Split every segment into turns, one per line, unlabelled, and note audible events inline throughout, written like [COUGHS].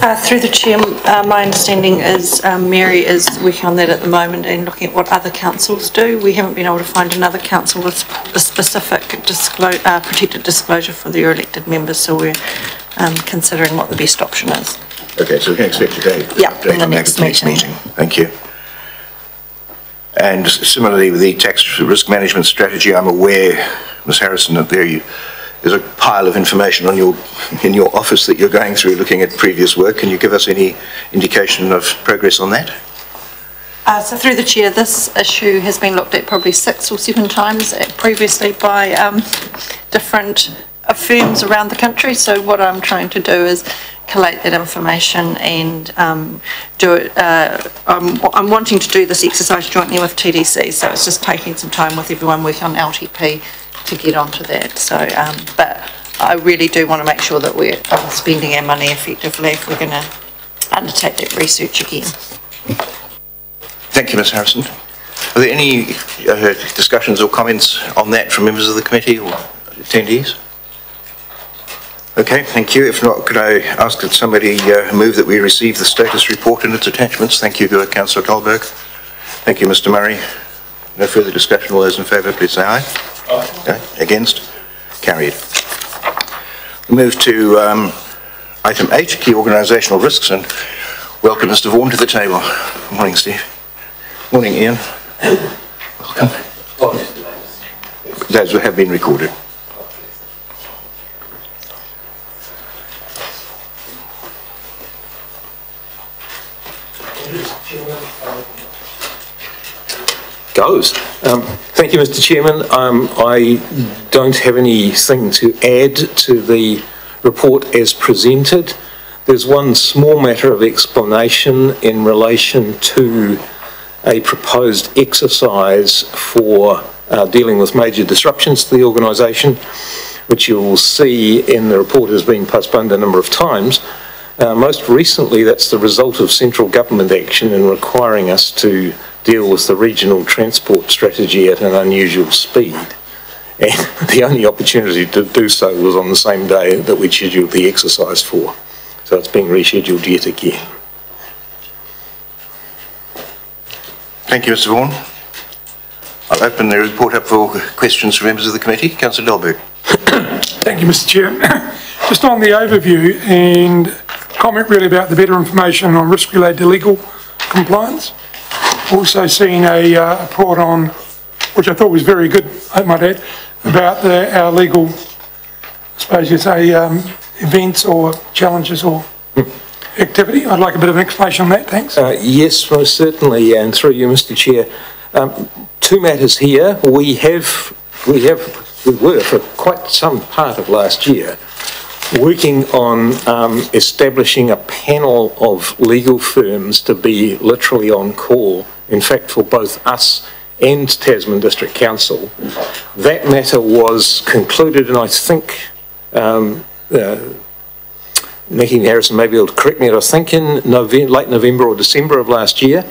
Uh, Through the chair, uh, my understanding is um, Mary is working on that at the moment and looking at what other councils do. We haven't been able to find another council with a specific disclo- uh, protected disclosure for their elected members, so we're um, considering what the best option is.
Okay, so we can expect date?
Yeah, in the next
next
meeting.
meeting. Thank you. And similarly with the tax risk management strategy, I'm aware, Ms Harrison, that there you, there's a pile of information on your, in your office that you're going through, looking at previous work. Can you give us any indication of progress on that?
Uh, So through the chair, this issue has been looked at probably six or seven times uh, previously by um, different firms around the country. So what I'm trying to do is collate that information and um, do it, uh, I'm I'm wanting to do this exercise jointly with TDC, so it's just taking some time with everyone working on LTP to get onto that. So, um, but I really do want to make sure that we're spending our money effectively if we're going to undertake that research again.
Thank you, Ms Harrison. Are there any uh, discussions or comments on that from members of the committee or attendees? Okay, thank you. If not, could I ask that somebody uh, move that we receive the status report and its attachments? Thank you, uh, councillor Dahlberg. Thank you, Mr Murray. No further discussion. All those in favour, please say aye. Aye. Against? Carried. We Move to um, item eight, key organisational risks, and welcome Mr Vaughan to the table. Morning, Steve. Morning, Ian. Welcome. Those have been recorded.
Goes. Um, Thank you, Mr Chairman. Um, I don't have anything to add to the report as presented. There's one small matter of explanation in relation to a proposed exercise for uh, dealing with major disruptions to the organisation, which you will see in the report has been postponed a number of times. Uh, Most recently, that's the result of central government action in requiring us to deal with the regional transport strategy at an unusual speed. And [LAUGHS] the only opportunity to do so was on the same day that we'd scheduled the exercise for. So it's being rescheduled yet again.
Thank you, Mr Vaughan. I'll open the report up for questions from members of the committee. Councillor Dahlberg. [COUGHS]
Thank you, Mr Chair. [COUGHS] Just on the overview and comment really about the better information on risk related to legal compliance. Also seen a uh, report on, which I thought was very good, I might add, about the, our legal, I suppose you'd say, um, events or challenges or activity. I'd like a bit of an explanation on that, thanks.
Uh, Yes, most certainly, and through you, Mr Chair. Um, Two matters here. We have, we have, we were for quite some part of last year working on um, establishing a panel of legal firms to be literally on call, in fact, for both us and Tasman District Council. That matter was concluded, and I think um, uh, Nikki Harrison may be able to correct me, I think in November, late November or December of last year.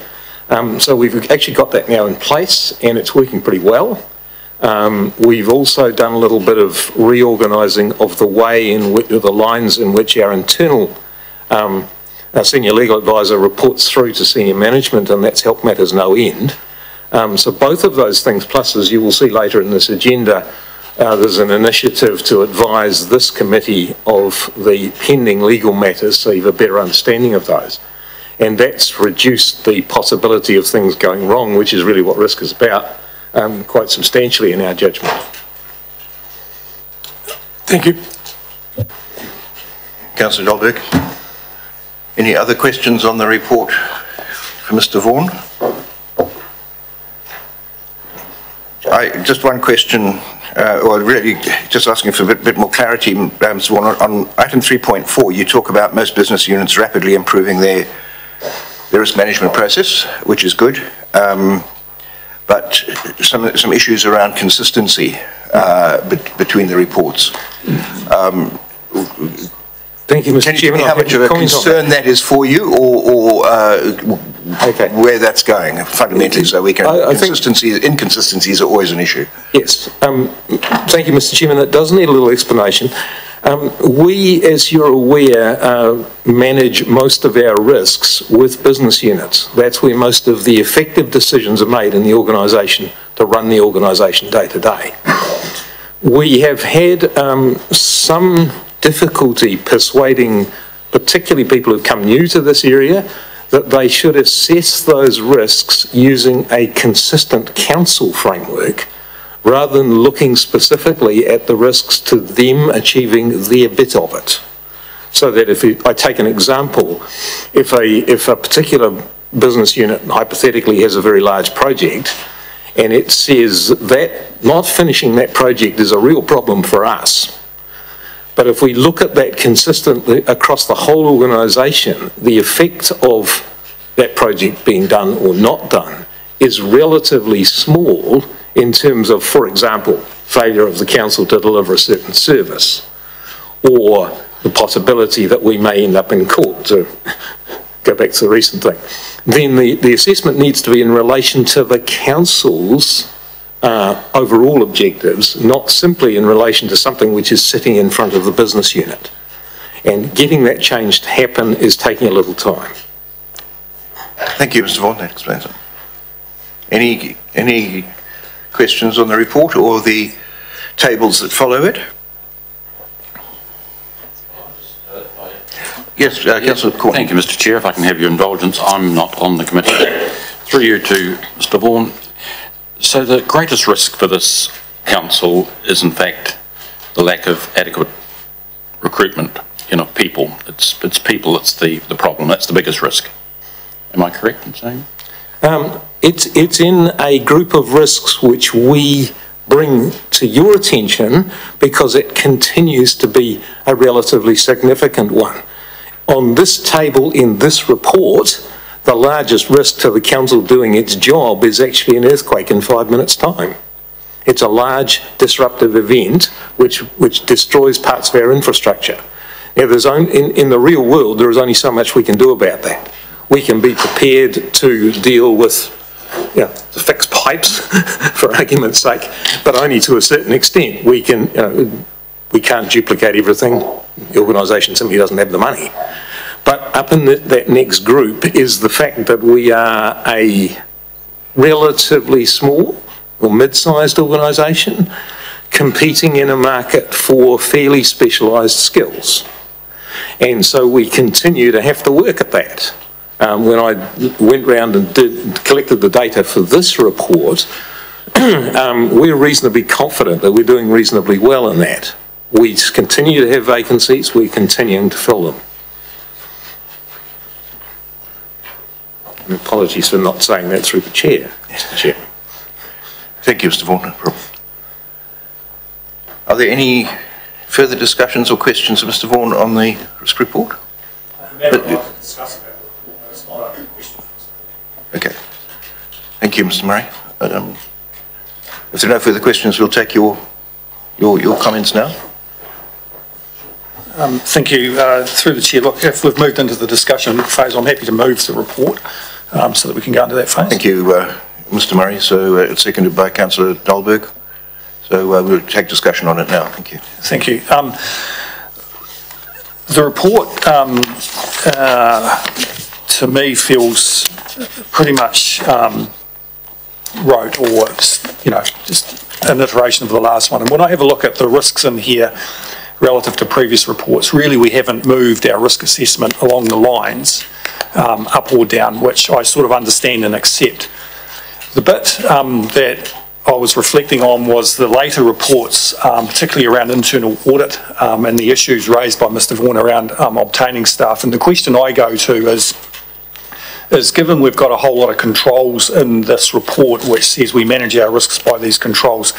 Um, so we've actually got that now in place and it's working pretty well. Um, we've also done a little bit of reorganising of the way in which, the lines in which our internal, um, our senior legal advisor reports through to senior management and that's helped matters no end. Um, so both of those things, plus as you will see later in this agenda, uh, there's an initiative to advise this committee of the pending legal matters so you have a better understanding of those. And that's reduced the possibility of things going wrong, which is really what risk is about, um, quite substantially in our judgment.
Thank you.
Councillor Dahlberg. Any other questions on the report for Mr Vaughan? I, just one question, uh, or really just asking for a bit, bit more clarity, um, Vaughan. On, on item 3.4, you talk about most business units rapidly improving their, their risk management process, which is good. Um, but some, some issues around consistency uh, bet- between the reports.
Thank you, Mr
Can you
Chairman.
how much of a concern that is for you, or, or uh,
Okay.
where that's going fundamentally, so we can,
I- I think-
consistency, inconsistencies are always an issue.
Yes, um, thank you, Mr Chairman. That does need a little explanation. Um, we, as you're aware, uh, manage most of our risks with business units. That's where most of the effective decisions are made in the organisation to run the organisation day to day. We have had um, some difficulty persuading, particularly people who've come new to this area, that they should assess those risks using a consistent council framework rather than looking specifically at the risks to them achieving their bit of it. So that if I take an example, if a, if a particular business unit hypothetically has a very large project and it says that not finishing that project is a real problem for us, but if we look at that consistently across the whole organisation, the effect of that project being done or not done is relatively small in terms of, for example, failure of the council to deliver a certain service, or the possibility that we may end up in court, to [LAUGHS] go back to the recent thing. Then the, the assessment needs to be in relation to the council's uh, overall objectives, not simply in relation to something which is sitting in front of the business unit. And getting that change to happen is taking a little time.
Thank you, Mr Vaughan, that explains it. Any, any questions on the report or the tables that follow it? Yes, uh, councillor Corn.
Thank you, Mr Chair. If I can have your indulgence, I'm not on the committee. Through you to Mr Vaughan. So the greatest risk for this council is in fact the lack of adequate recruitment, you know, people. It's, it's people that's the, the problem. That's the biggest risk. Am I correct in saying?
Um, it's, it's in a group of risks which we bring to your attention because it continues to be a relatively significant one. On this table in this report, the largest risk to the council doing its job is actually an earthquake in five minutes' time. It's a large disruptive event which, which destroys parts of our infrastructure. Now, there's only, in, in the real world, there is only so much we can do about that. We can be prepared to deal with, you know, fix pipes, [LAUGHS] for argument's sake, but only to a certain extent. We can, you know, we can't duplicate everything. The organisation simply doesn't have the money. But up in the, that next group is the fact that we are a relatively small or mid-sized organisation competing in a market for fairly specialised skills. And so we continue to have to work at that. Um, when I went round and did, collected the data for this report, [CLEARS THROAT] um, we're reasonably confident that we're doing reasonably well in that. We continue to have vacancies, we're continuing to fill them. And apologies for not saying that through the chair, Mr Chair.
Thank you, Mr Vaughan. No problem. Are there any further discussions or questions of Mr Vaughan on the risk report? Okay. Thank you, Mr Murray. Um, If there are no further questions, we'll take your, your, your comments now.
Thank you. Uh, Through the chair, look, if we've moved into the discussion phase, I'm happy to move the report um, so that we can go into that phase.
Thank you, uh, Mr Murray. So uh, it's seconded by councillor Dahlberg. So uh, we'll take discussion on it now. Thank you.
Thank you. Um, The report, um, uh, to me, feels pretty much um, rote or, you know, just an iteration of the last one. And when I have a look at the risks in here relative to previous reports, really, we haven't moved our risk assessment along the lines um, up or down, which I sort of understand and accept. The bit um, that I was reflecting on was the later reports, um, particularly around internal audit um, and the issues raised by Mr Vaughan around um, obtaining staff. And the question I go to is, is given we've got a whole lot of controls in this report which says we manage our risks by these controls,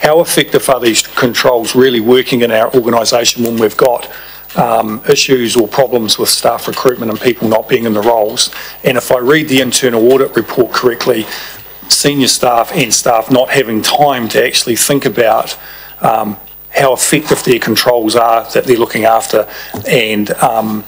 how effective are these controls really working in our organisation when we've got um, issues or problems with staff recruitment and people not being in the roles? And if I read the internal audit report correctly, senior staff and staff not having time to actually think about um, how effective their controls are that they're looking after and, um,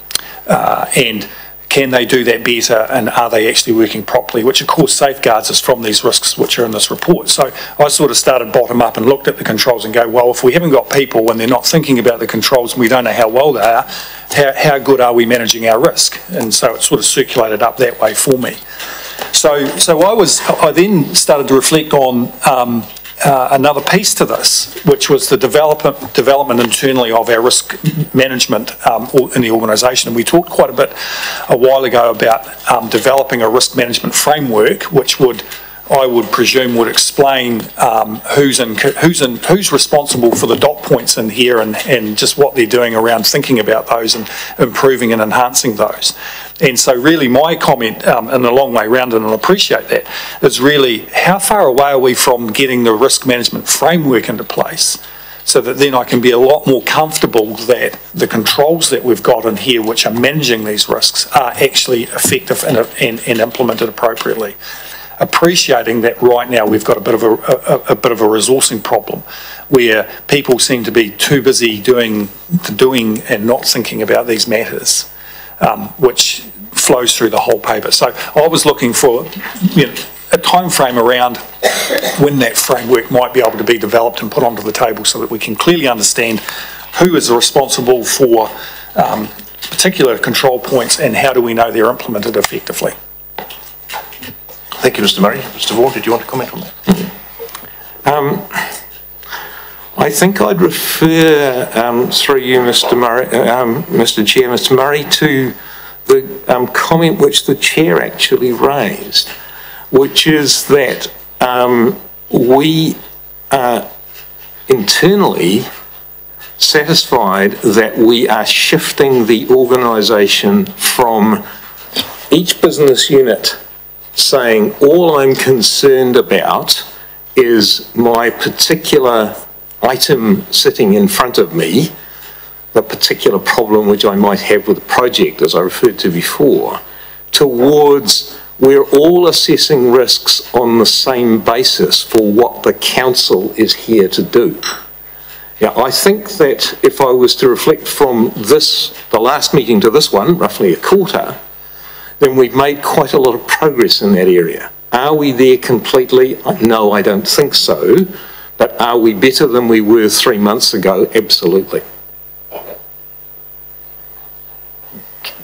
uh, and can they do that better and are they actually working properly, which of course safeguards us from these risks which are in this report. So I sort of started bottom up and looked at the controls and go, well, if we haven't got people and they're not thinking about the controls and we don't know how well they are, how, how good are we managing our risk? And so it sort of circulated up that way for me. So, so I was, I then started to reflect on um, uh, another piece to this, which was the development, development internally of our risk management um, in the organisation. And we talked quite a bit a while ago about um, developing a risk management framework, which would, I would presume, would explain um, who's in, who's in, who's responsible for the dot points in here and, and just what they're doing around thinking about those and improving and enhancing those. And so really my comment, um, in a long way round, and I appreciate that, is really how far away are we from getting the risk management framework into place? So that then I can be a lot more comfortable that the controls that we've got in here which are managing these risks are actually effective and, and, and implemented appropriately. Appreciating that right now we've got a bit of a, a, a bit of a resourcing problem where people seem to be too busy doing, doing and not thinking about these matters um, which flows through the whole paper. So I was looking for, you know, a timeframe around when that framework might be able to be developed and put onto the table so that we can clearly understand who is responsible for um, particular control points and how do we know they're implemented effectively.
Thank you, Mr Murray. Mr Vaughan, did you want to comment on that?
I think I'd refer, um, through you, Mr Murray, um, Mr Chair, Mr Murray, to the um, comment which the Chair actually raised, which is that um, we are internally satisfied that we are shifting the organisation from each business unit saying, all I'm concerned about is my particular item sitting in front of me, the particular problem which I might have with the project, as I referred to before, towards we're all assessing risks on the same basis for what the council is here to do. Yeah, I think that if I was to reflect from this, the last meeting to this one, roughly a quarter, then we've made quite a lot of progress in that area. Are we there completely? No, I don't think so. But are we better than we were three months ago? Absolutely.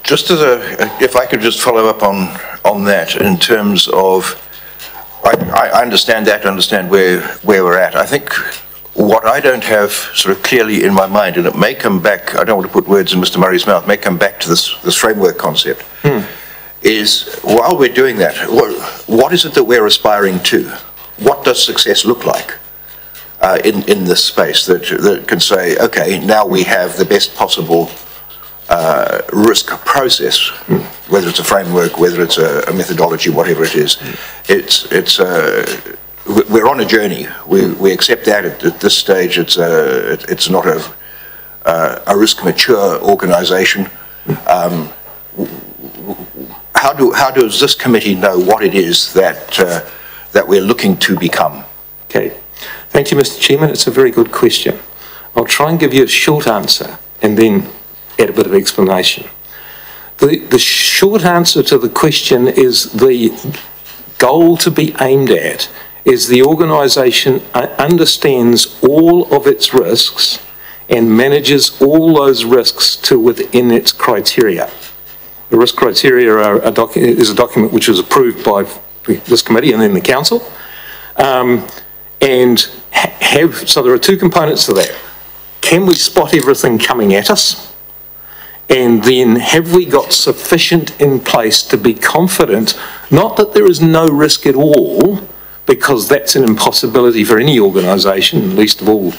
Just as a, if I could just follow up on, on that in terms of, I, I understand that, I understand where, where we're at. I think what I don't have sort of clearly in my mind, and it may come back, I don't want to put words in Mr Murray's mouth, may come back to this, this framework concept, hmm. Is while we're doing that, what, is it that we're aspiring to? What does success look like? uh, in, in this space that, that can say, okay, now we have the best possible uh, risk process, whether it's a framework, whether it's a, a methodology, whatever it is. It's, it's, uh, we- we're on a journey. We, we accept that at, at this stage. It's a, it- it's not a, uh, a risk mature organisation. Um, how do, how does this committee know what it is that, uh, that we're looking to become?
Okay. Thank you, Mr Chairman. It's a very good question. I'll try and give you a short answer and then add a bit of explanation. The, the short answer to the question is the goal to be aimed at is the organisation understands all of its risks and manages all those risks to within its criteria. The risk criteria a is a document which was approved by this committee and then the council. Um, and ha- have, so there are two components to that. Can we spot everything coming at us? And then have we got sufficient in place to be confident, not that there is no risk at all, because that's an impossibility for any organisation, least of all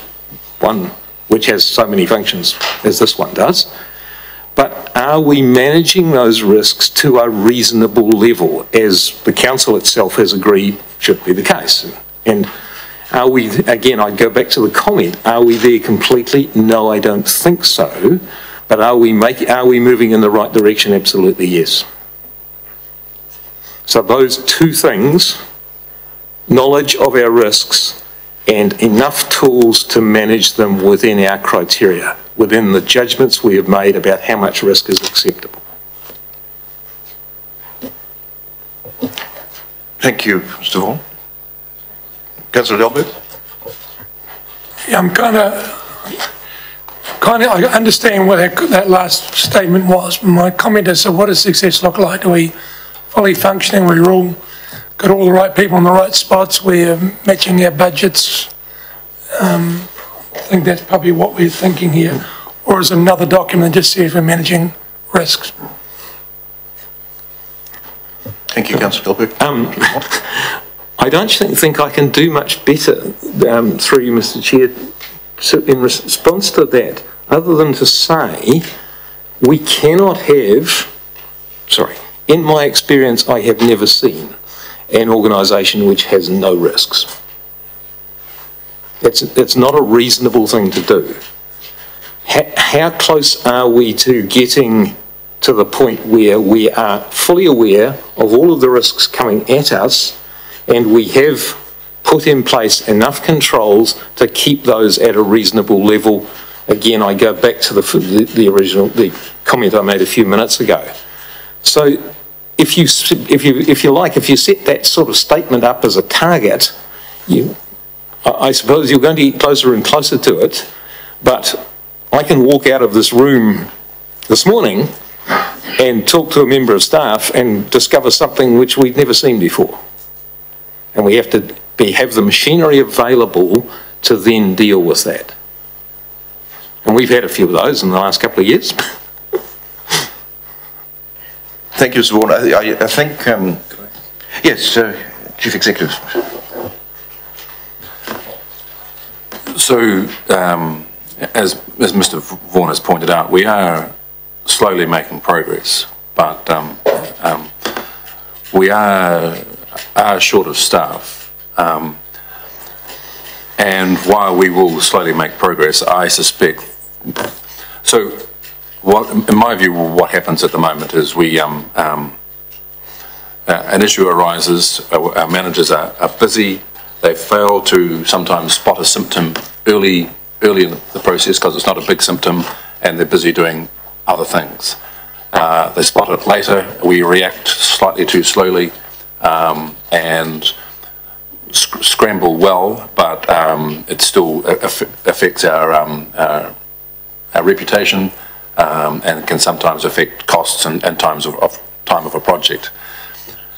one which has so many functions as this one does. But are we managing those risks to a reasonable level, as the council itself has agreed should be the case? And are we, again, I go back to the comment, are we there completely? No, I don't think so. But are we making, are we moving in the right direction? Absolutely, yes. So those two things, knowledge of our risks and enough tools to manage them within our criteria, within the judgments we have made about how much risk is acceptable.
Thank you, Mr. Vaughan. Councillor Dahlberg?
Yeah, I'm kind of, kind of, I understand what that, that last statement was. My comment is, so what does success look like? Do we fully functioning? We all, got all the right people in the right spots. We're matching our budgets. Um, I think that's probably what we're thinking here. Or is another document that just says we're managing risks?
Thank you, Councillor Dahlberg.
I don't think, think I can do much better, um, through you, Mr Chair, so in response to that, other than to say, we cannot have, sorry, in my experience, I have never seen an organisation which has no risks. It's, it's not a reasonable thing to do. How, how close are we to getting to the point where we are fully aware of all of the risks coming at us and we have put in place enough controls to keep those at a reasonable level. Again, I go back to the, the, the original, the comment I made a few minutes ago. So if you, if you, if you like, if you set that sort of statement up as a target, you, I, I suppose you're going to get closer and closer to it, but I can walk out of this room this morning and talk to a member of staff and discover something which we've never seen before. And we have to be, have the machinery available to then deal with that. And we've had a few of those in the last couple of years. [LAUGHS]
Thank you, Mr Vaughan. I, I, I think, um, yes, uh, Chief Executive.
So, um, as, as Mr Vaughan has pointed out, we are slowly making progress, but um, um, we are, are short of staff. Um, and while we will slowly make progress, I suspect, so what, in my view, what happens at the moment is we, um, um, uh, an issue arises, our managers are, are busy, they fail to sometimes spot a symptom early, early in the process because it's not a big symptom and they're busy doing other things. Uh, they spot it later, we react slightly too slowly um, and sc- scramble well, but um, it still aff- affects our, um, our, our reputation um, and can sometimes affect costs and, and times of, of time of a project.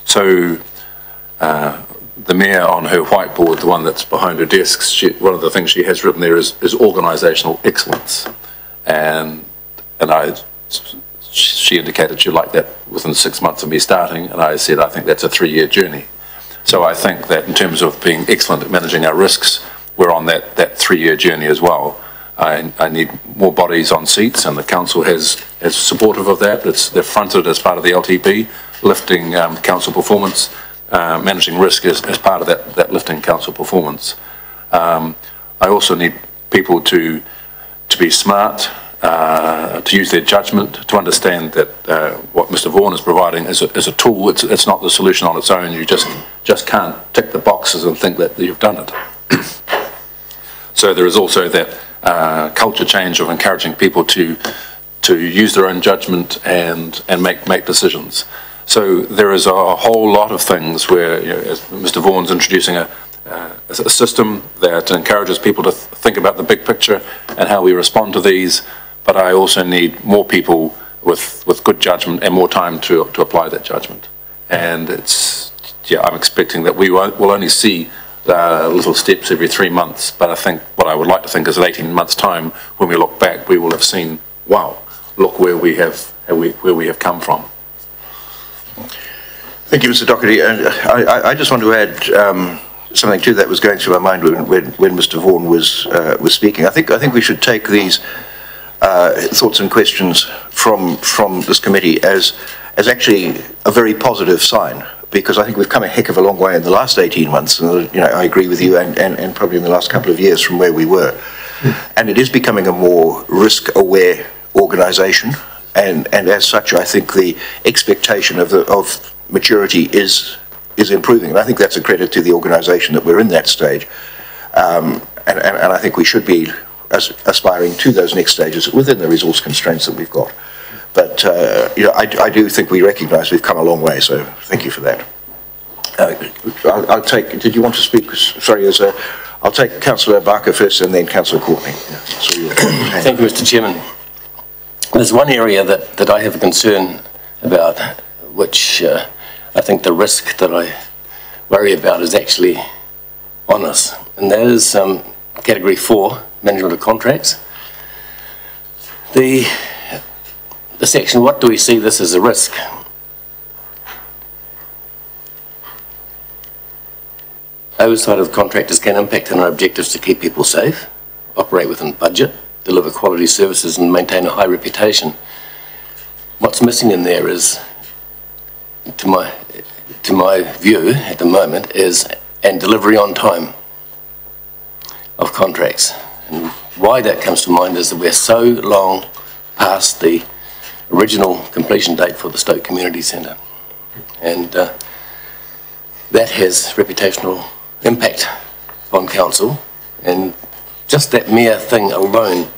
So uh, the mayor on her whiteboard, the one that's behind her desk, she, one of the things she has written there is, is organisational excellence. And, and I, she indicated she'd like that within six months of me starting, and I said I think that's a three-year journey. So I think that in terms of being excellent at managing our risks, we're on that, that three-year journey as well. I, I need more bodies on seats, and the council has, is supportive of that. It's, they're fronted as part of the LTP, lifting um, council performance, uh, managing risk as, as part of that, that lifting council performance. Um, I also need people to, to be smart, uh, to use their judgment, to understand that uh, what Mr Vaughan is providing is a, is a tool. It's, it's not the solution on its own. You just, just can't tick the boxes and think that you've done it. [CLEARS THROAT] So there is also that uh, culture change of encouraging people to to use their own judgment and and make make decisions. So there is a whole lot of things where you know, as Mr. Vaughan's introducing a, uh, a system that encourages people to th- think about the big picture and how we respond to these. But I also need more people with with good judgment and more time to to apply that judgment. And it's yeah, I'm expecting that we won't, will only see uh, little steps every three months, but I think what I would like to think is in 18 months' time, when we look back, we will have seen, wow, look where we have, where we have come from.
Thank you, Mr Dougherty. And I, I, just want to add um, something too that was going through my mind when, when, when Mr Vaughan was, uh, was speaking. I think, I think we should take these uh, thoughts and questions from, from this committee as, as actually a very positive sign because I think we've come a heck of a long way in the last 18 months. And, you know, I agree with you and, and, and probably in the last couple of years from where we were. And it is becoming a more risk-aware organisation. And, and as such, I think the expectation of, the, of maturity is, is improving. And I think that's a credit to the organisation that we're in that stage. Um, and, and, and I think we should be as, aspiring to those next stages within the resource constraints that we've got. But, uh, you know, I, I do think we recognise we've come a long way, so thank you for that. I'll, I'll take, did you want to speak, sorry, as a, I'll take councillor Barker first and then councillor Courtney. Yeah, so [COUGHS]
Thank you, Mr Chairman. There's one area that, that I have a concern about, which uh, I think the risk that I worry about is actually on us, and that is um, category four, management of contracts. The, the section, what do we see this as a risk? Oversight of contractors can impact on our objectives to keep people safe, operate within budget, deliver quality services and maintain a high reputation. What's missing in there is, to my, to my view at the moment, is and delivery on time of contracts. And why that comes to mind is that we're so long past the original completion date for the Stoke Community Centre. And uh, that has reputational impact on council and just that mere thing alone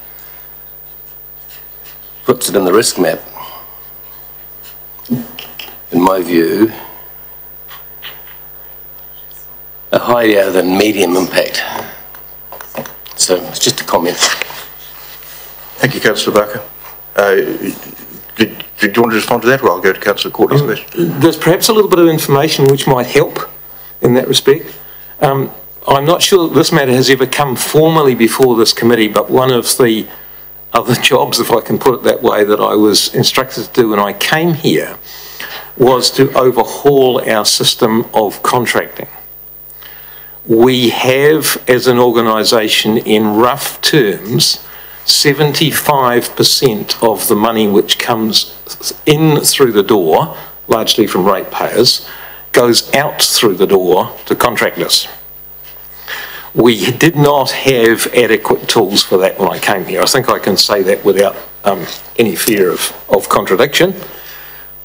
puts it in the risk map. In my view, a higher than medium impact. So it's just a comment.
Thank you, councillor Barker. Uh, did, did you want to respond to that, or I'll go to councillor Courtney's question?
There's perhaps a little bit of information which might help in that respect. Um, I'm not sure that this matter has ever come formally before this committee, but one of the other [LAUGHS] jobs, if I can put it that way, that I was instructed to do when I came here was to overhaul our system of contracting. We have, as an organisation, in rough terms, 75% of the money which comes in through the door, largely from ratepayers, goes out through the door to contractors. We did not have adequate tools for that when I came here. I think I can say that without um, any fear of, of contradiction.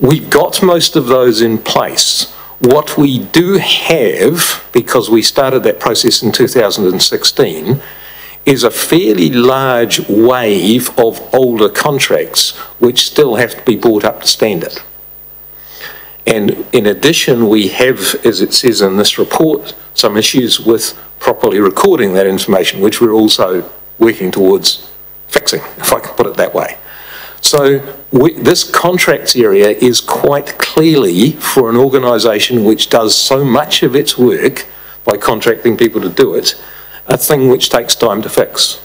We've got most of those in place. What we do have, because we started that process in 2016, is a fairly large wave of older contracts which still have to be brought up to standard. And in addition, we have, as it says in this report, some issues with properly recording that information, which we're also working towards fixing, if I can put it that way. So we, this contracts area is quite clearly for an organisation which does so much of its work by contracting people to do it, a thing which takes time to fix.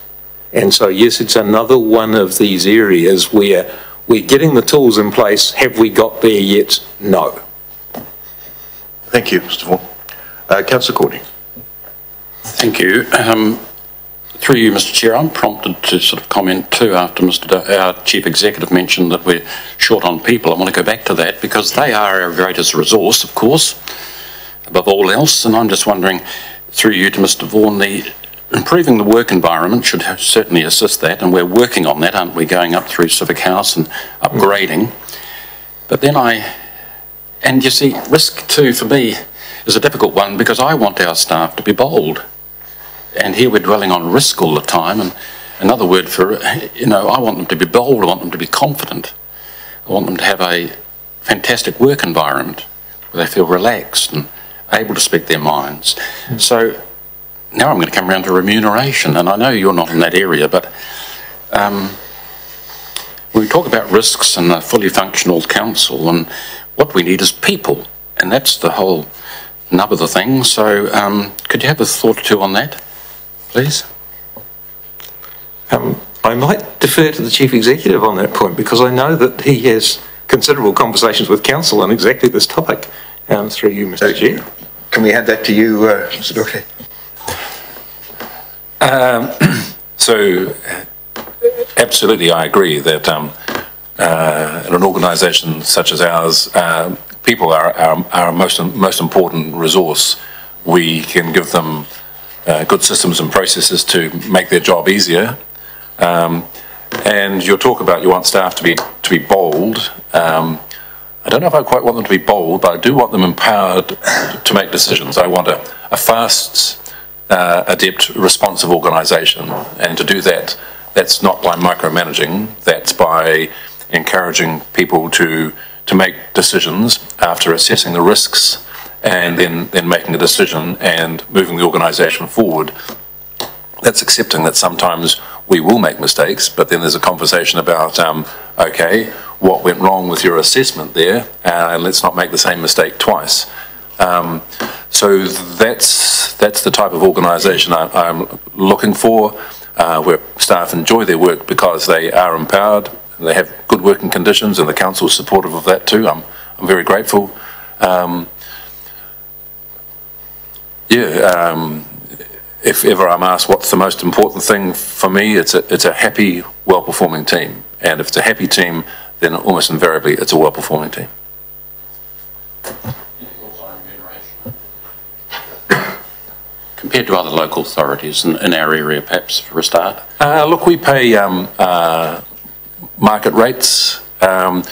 And so, yes, it's another one of these areas where we're getting the tools in place. Have we got there yet? No.
Thank you, Mr Vaughan. Uh, councillor Courtney.
Thank you. Um, Through you, Mr Chair, I'm prompted to sort of comment too after Mr our Chief Executive mentioned that we're short on people. I want to go back to that because they are our greatest resource, of course, above all else. And I'm just wondering, through you to Mr Vaughan, the improving the work environment should certainly assist that, and we're working on that, aren't we, going up through Civic House and upgrading. But then I, and you see, risk too, for me, is a difficult one because I want our staff to be bold. And here we're dwelling on risk all the time, and another word for, you know, I want them to be bold, I want them to be confident. I want them to have a fantastic work environment where they feel relaxed and able to speak their minds. So now I'm going to come around to remuneration, and I know you're not in that area, but um, when we talk about risks and a fully functional council, and what we need is people, and that's the whole nub of the thing. So um, could you have a thought or two on that, please?
Um, I might defer to the Chief Executive on that point because I know that he has considerable conversations with Council on exactly this topic, um, through you, Mr Chair.
Can we hand that to you, uh, Mr Dougherty? [CLEARS THROAT]
So, uh, absolutely, I agree that um, uh, in an organisation such as ours, uh, people are our, our most most important resource. We can give them uh, good systems and processes to make their job easier. Um, and your talk about you want staff to be to be bold. Um, I don't know if I quite want them to be bold, but I do want them empowered to make decisions. I want a, a fast, uh, adept, responsive organisation, and to do that, that's not by micromanaging. That's by encouraging people to to make decisions after assessing the risks and then, then making a decision and moving the organisation forward. That's accepting that sometimes we will make mistakes, but then there's a conversation about, um, okay, what went wrong with your assessment there, uh, and let's not make the same mistake twice. Um, so that's that's the type of organisation I'm looking for, uh, where staff enjoy their work because they are empowered, and they have good working conditions, and the council's supportive of that too. I'm I'm very grateful. Um, yeah, um, if ever I'm asked what's the most important thing for me, it's a it's a happy, well-performing team, and if it's a happy team, then almost invariably it's a well-performing team.
Compared to other local authorities in, in our area, perhaps for a start?
Uh, look, we pay um, uh, market rates. Um,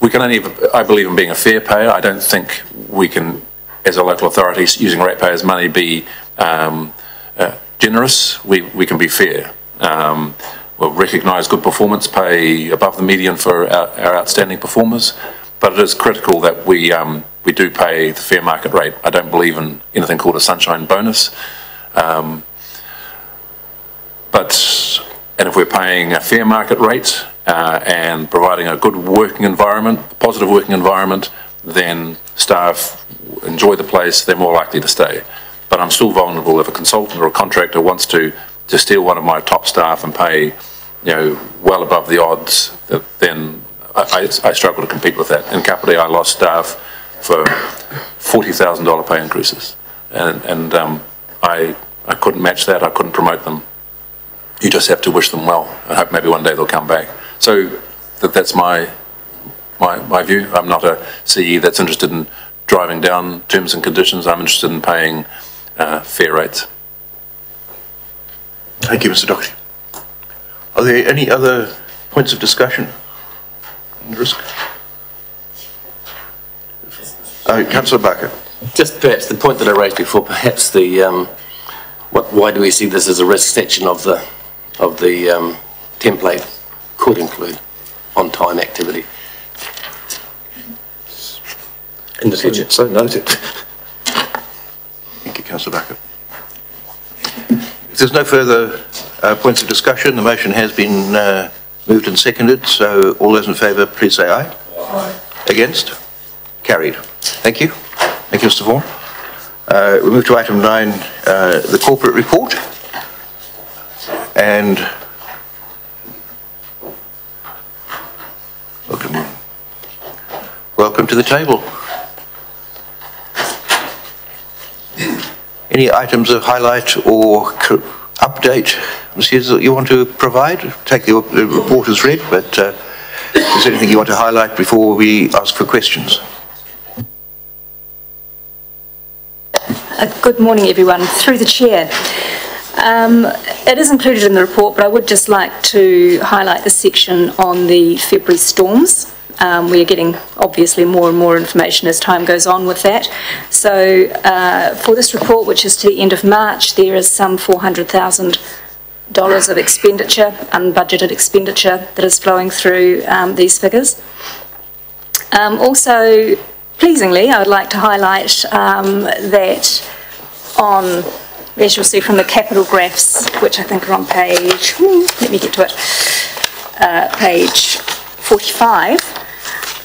we can only, I believe in being a fair payer. I don't think we can, as a local authority, using ratepayers' money, be um, uh, generous. We, we can be fair. Um, we'll recognise good performance, pay above the median for our, our outstanding performers, but it is critical that we um, we do pay the fair market rate. I don't believe in anything called a sunshine bonus. Um, but, and if we're paying a fair market rate uh, and providing a good working environment, a positive working environment, then staff enjoy the place, they're more likely to stay. But I'm still vulnerable if a consultant or a contractor wants to, to steal one of my top staff and pay, you know, well above the odds, then I, I, I struggle to compete with that. In Kapiti, I lost staff for $40,000 pay increases. And, and um, I, I couldn't match that, I couldn't promote them. You just have to wish them well and hope maybe one day they'll come back. So that, that's my, my, my view. I'm not a CE that's interested in driving down terms and conditions. I'm interested in paying uh, fair rates.
Thank you, Mr Dougherty. Are there any other points of discussion on the risk? Uh, Councillor Barker.
Just perhaps the point that I raised before, perhaps the, um, what, why do we see this as a risk section of the, of the um, template could include on-time activity in the future.
So noted.
Thank you, Councillor Barker. If there's no further uh, points of discussion, the motion has been uh, moved and seconded, so all those in favour, please say aye. Aye. Against? Carried. Thank you. Thank you, Mr Vaughan. Uh, we move to item nine, uh, the corporate report. And welcome, welcome to the table. Any items of highlight or update. Hughes, that you want to provide? Take the report as read, but uh, is there anything you want to highlight before we ask for questions?
Uh, good morning, everyone. Through the chair. Um, it is included in the report, but I would just like to highlight the section on the February storms. Um, we are getting obviously more and more information as time goes on with that. So uh, for this report, which is to the end of March, there is some $400,000 of expenditure, unbudgeted expenditure, that is flowing through um, these figures. Um, also, Pleasingly, I would like to highlight um, that on, as you'll see from the capital graphs, which I think are on page, let me get to it, uh, page 45,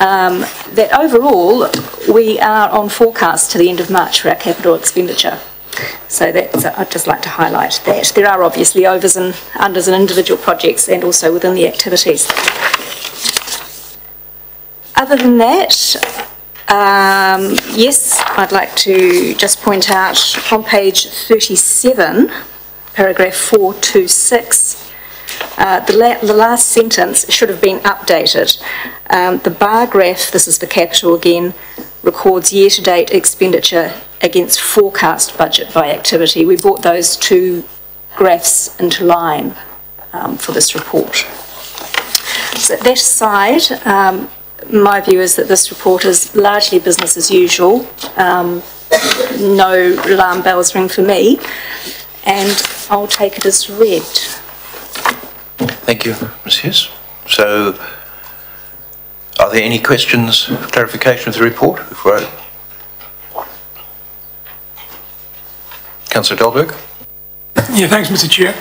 um, that overall we are on forecast to the end of March for our capital expenditure. So that's, uh, I'd just like to highlight that. There are obviously overs and unders in individual projects and also within the activities. Other than that, um, yes, I'd like to just point out on page 37, paragraph 426, uh, the, la the, last sentence should have been updated. Um, the bar graph, this is the capital again, records year-to-date expenditure against forecast budget by activity. We brought those two graphs into line um, for this report. So that aside, um, my view is that this report is largely business as usual. Um, no alarm bells ring for me, and I'll take it as read.
Thank you, Ms Hughes. So, are there any questions, clarification of the report before I Councillor Dahlberg?
Yeah, thanks, Mr Chair.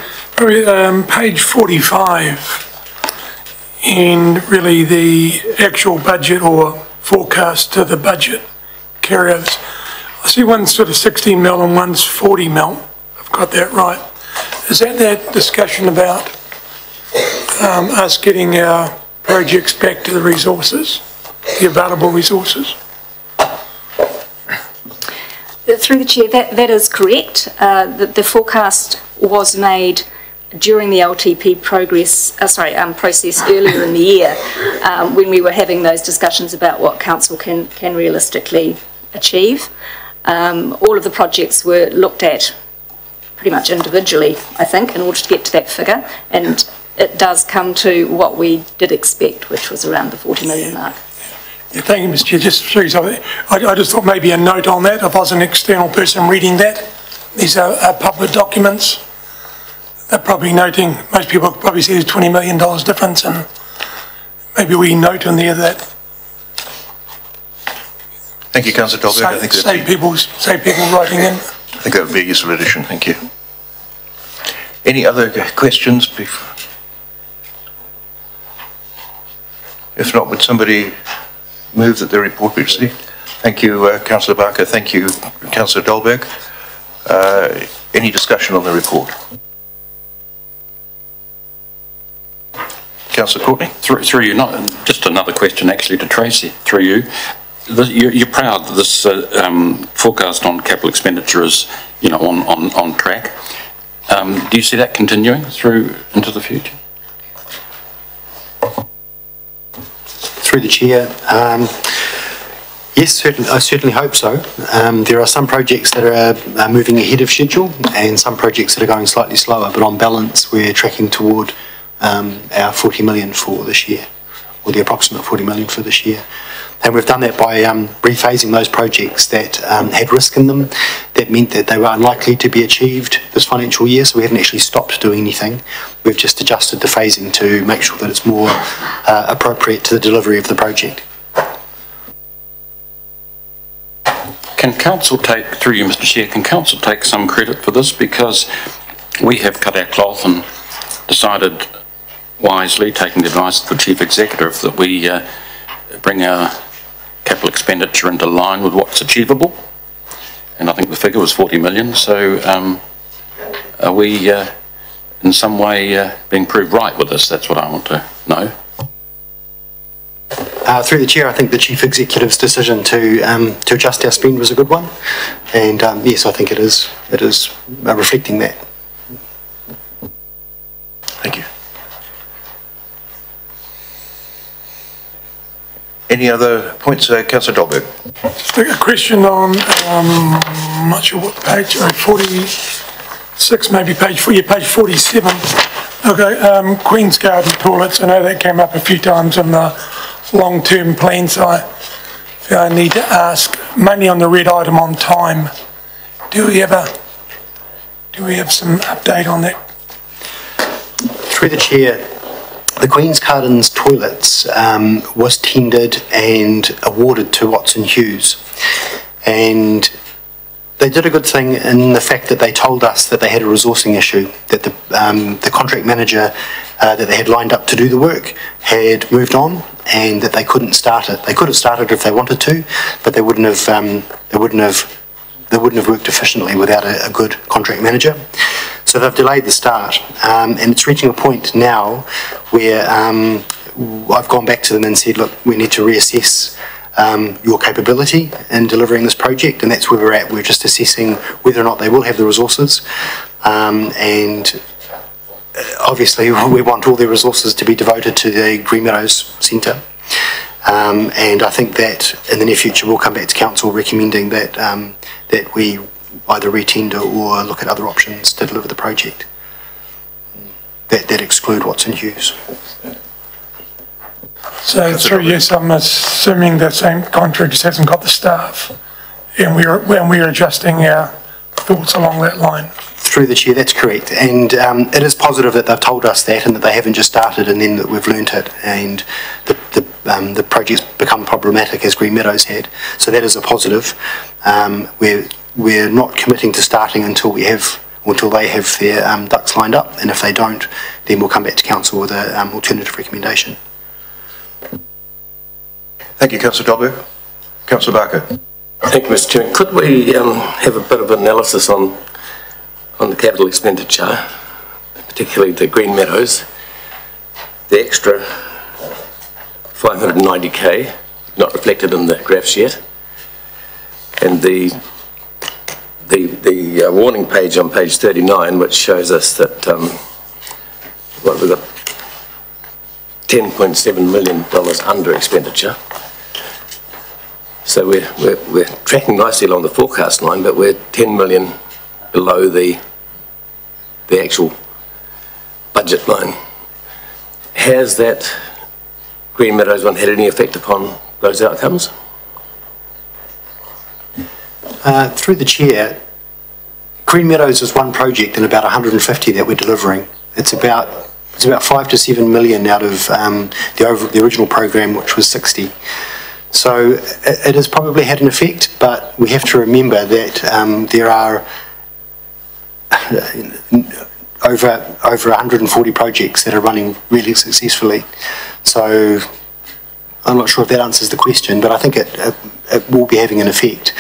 Um, page 45, in really the actual budget or forecast to the budget carryovers. I see one's sort of 16 mil and one's 40 mil. I've got that right. Is that that discussion about um, us getting our projects back to the resources, the available resources?
Through the chair, that, that is correct. Uh, the, the forecast was made during the LTP progress, uh, sorry, um, process earlier in the year, um, when we were having those discussions about what council can, can realistically achieve. Um, all of the projects were looked at pretty much individually, I think, in order to get to that figure. And it does come to what we did expect, which was around the 40 million mark.
Yeah, thank you, Mr Chair. Just, sorry, sorry. I, I just thought maybe a note on that, if I was an external person reading that. These are, are public documents. They're probably noting, most people probably see there's $20 million difference and maybe we note in there that
Thank you, Councillor Dahlberg. I think
save people, save people writing in.
I think that would be a useful addition, thank you. Any other questions before? If not, would somebody move that the report be received? Thank you, uh, Councillor Barker, thank you, Councillor Dahlberg. Uh, Any discussion on the report? Councillor Courtney?
Through, through you, not, just another question actually to Tracy, through you. You're, you're proud that this uh, um, forecast on capital expenditure is, you know, on, on, on track. Um, Do you see that continuing through into the future?
Through the chair, um, yes, certainly, I certainly hope so. Um, there are some projects that are, are moving ahead of schedule and some projects that are going slightly slower, but on balance, we're tracking toward um, our 40 million for this year, or the approximate 40 million for this year. And we've done that by um, rephasing those projects that um, had risk in them. That meant that they were unlikely to be achieved this financial year, so we haven't actually stopped doing anything. We've just adjusted the phasing to make sure that it's more uh, appropriate to the delivery of the project.
Can council take, through you, Mr Chair, can council take some credit for this? Because we have cut our cloth and decided wisely, taking the advice of the chief executive, that we uh, bring our capital expenditure into line with what's achievable. And I think the figure was 40 million, so um, are we uh, in some way uh, being proved right with this? That's what I want to know.
Uh, through the chair, I think the chief executive's decision to um, to adjust our spend was a good one, and um, yes, I think it is it is uh, reflecting that.
Thank you. Any other points, uh, Councillor Dahlberg?
Just a question on, um, I'm not sure what page, uh, 46, maybe page, yeah, page 47. Okay, um, Queen's Garden toilets, I know that came up a few times on the long-term plan, so I I need to ask, mainly on the red item on time. Do we have a, do we have some update on that?
Through the chair, the Queen's Gardens toilets um, was tendered and awarded to Watson Hughes. And they did a good thing in the fact that they told us that they had a resourcing issue, that the, um, the contract manager uh, that they had lined up to do the work had moved on and that they couldn't start it. They could have started if they wanted to, but they wouldn't have, um, they wouldn't have, they wouldn't have worked efficiently without a, a good contract manager. So they've delayed the start, um, and it's reaching a point now where um, I've gone back to them and said, look, we need to reassess um, your capability in delivering this project, and that's where we're at. We're just assessing whether or not they will have the resources, um, and uh, obviously [LAUGHS] we want all their resources to be devoted to the Green Meadows Centre. Um, and I think that in the near future we'll come back to council recommending that um, that we either retender or look at other options to deliver the project that, that exclude Watson Hughes.
So through yes, I'm assuming that same contract just hasn't got the staff, and we're, when we're adjusting our thoughts along that line.
Through the chair, that's correct. And um, it is positive that they've told us that and that they haven't just started and then that we've learnt it and the, the, um, the project's become problematic as Green Meadows had. So that is a positive. Um, we're we're not committing to starting until we have, or until they have their um, ducks lined up. And if they don't, then we'll come back to council with an um, alternative recommendation.
Thank you, councillor Dahlberg. Councillor Barker.
Thank you, Mr Chairman. Could we um, have a bit of analysis on, on the capital expenditure, particularly the Green Meadows, the extra 590k, not reflected in the graphs yet, and the, the, the uh, warning page on page 39, which shows us that, um, what, we've got $10.7 million under expenditure. So we're, we're, we're tracking nicely along the forecast line, but we're 10 million below the, the actual budget line. Has that Green Meadows one had any effect upon those outcomes?
Uh, Through the chair, Green Meadows is one project in about 150 that we're delivering. It's about, it's about five to seven million out of um, the over, the original program, which was 60. So it, it has probably had an effect, but we have to remember that um, there are over, over 140 projects that are running really successfully. So I'm not sure if that answers the question, but I think it, it, it will be having an effect.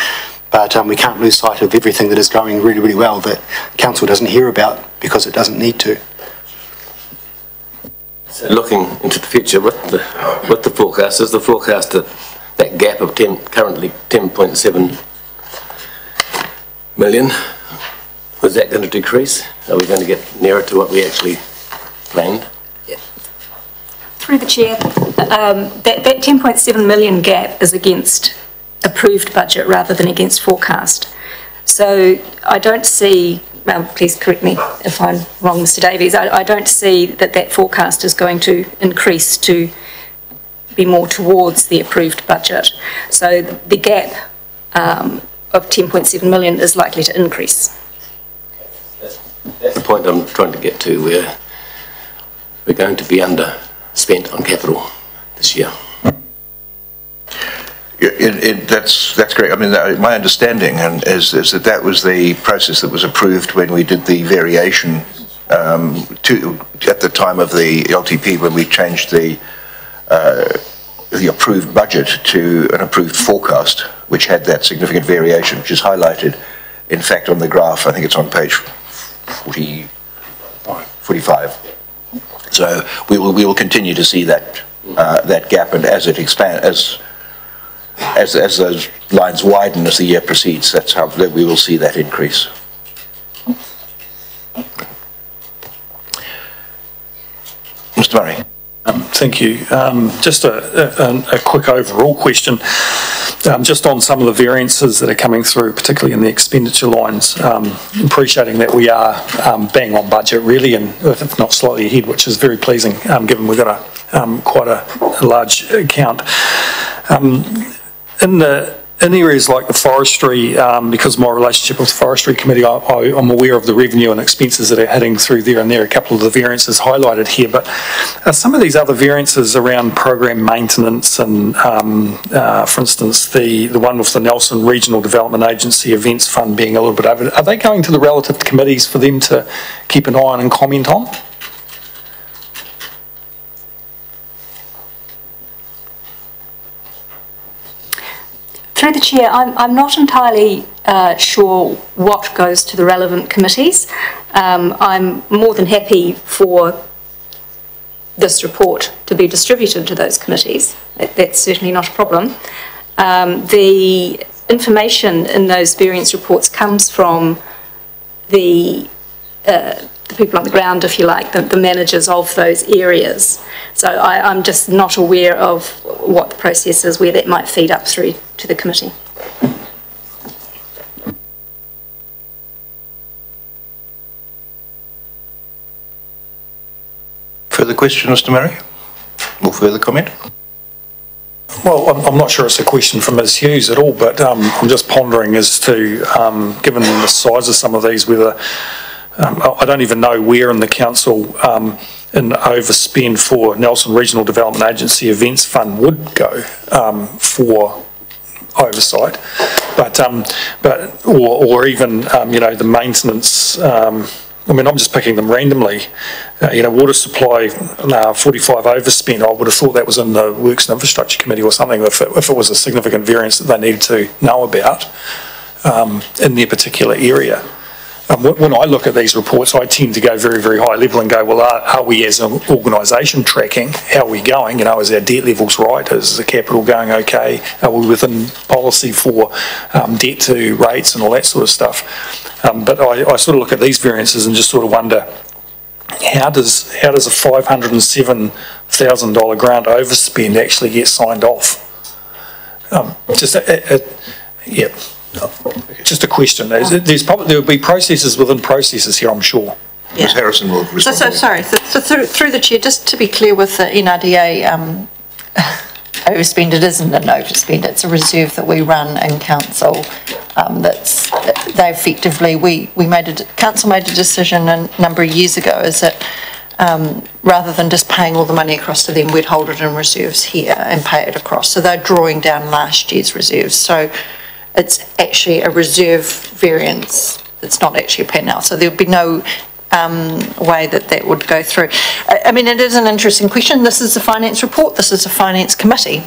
But um, we can't lose sight of everything that is going really, really well that council doesn't hear about because it doesn't need to.
So looking into the future with the, with the forecast, is the forecast that that gap of 10, currently 10.7 million, was that going to decrease? Are we going to get nearer to what we actually planned?
Through the chair, um, that, that 10.7 million gap is against approved budget rather than against forecast. So I don't see, well, please correct me if I'm wrong, Mr Davies, I, I don't see that that forecast is going to increase to be more towards the approved budget. So the gap um, of 10.7 million is likely to increase.
That's the point I'm trying to get to, where we're going to be underspent on capital this year.
It, it, that's, that's great. I mean, that- my understanding and is, is that that was the process that was approved when we did the variation um, to, at the time of the LTP, when we changed the, uh, the approved budget to an approved forecast, which had that significant variation, which is highlighted, in fact, on the graph. I think it's on page 40, 45. So we will, we will continue to see that, uh, that gap, and as it expand, as, as, as those lines widen as the year proceeds, that's how, we will see that increase. Mr Murray?
Thank you. Um, Just a, a, a quick overall question, um, just on some of the variances that are coming through, particularly in the expenditure lines. Um, appreciating that we are um, bang on budget really, and if not slightly ahead, which is very pleasing, um, given we've got a um, quite a, a large account. Um, in the in areas like the forestry, um, because my relationship with the forestry committee, I, I'm aware of the revenue and expenses that are heading through there, and there are a couple of the variances highlighted here. But are some of these other variances around program maintenance and, um, uh, for instance, the the one with the Nelson Regional Development Agency Events Fund being a little bit over, are they going to the relative committees for them to keep an eye on and comment on?
Through the chair, I'm, I'm not entirely uh, sure what goes to the relevant committees. Um, I'm more than happy for this report to be distributed to those committees. That, that's certainly not a problem. Um, the information in those variance reports comes from the, uh, the people on the ground, if you like, the, the managers of those areas. So I, I'm just not aware of what the process is, where that might feed up through to the committee.
Further question, Mr Murray? Or further comment?
Well, I'm, I'm not sure it's a question for Ms Hughes at all, but um, I'm just pondering as to, um, given the size of some of these, whether, um, I don't even know where in the council um, an overspend for Nelson Regional Development Agency Events Fund would go um, for oversight. But, um, but, or, or even, um, you know, the maintenance, um, I mean, I'm just picking them randomly. Uh, you know, water supply, uh, 45 overspend. I would have thought that was in the Works and Infrastructure Committee or something, if it, if it was a significant variance that they needed to know about in their particular area. Um, when I look at these reports, I tend to go very, very high level and go, well, are, are we as an organisation tracking? How are we going? You know, is our debt levels right? Is the capital going okay? Are we within policy for um, debt to rates and all that sort of stuff? Um, but I, I sort of look at these variances and just sort of wonder, how does, how does a $507,000 grant overspend actually get signed off? Um, just, a, a, a- yeah, just a question. There's, there's probably, there'll be processes within processes here, I'm sure.
Ms Harrison will
So,
respond.
so, sorry, so so through, through the chair, just to be clear with the NRDA, um, [LAUGHS] overspend, it isn't an overspend, it's a reserve that we run in council. Um, that's, they effectively, we, we made a, council made a decision a number of years ago, is that, um, rather than just paying all the money across to them, we'd hold it in reserves here and pay it across. So they're drawing down last year's reserves, so it's actually a reserve variance, it's not actually a pay now, so there'd be no um, way that that would go through. I I mean, it is an interesting question, this is a finance report, this is a finance committee,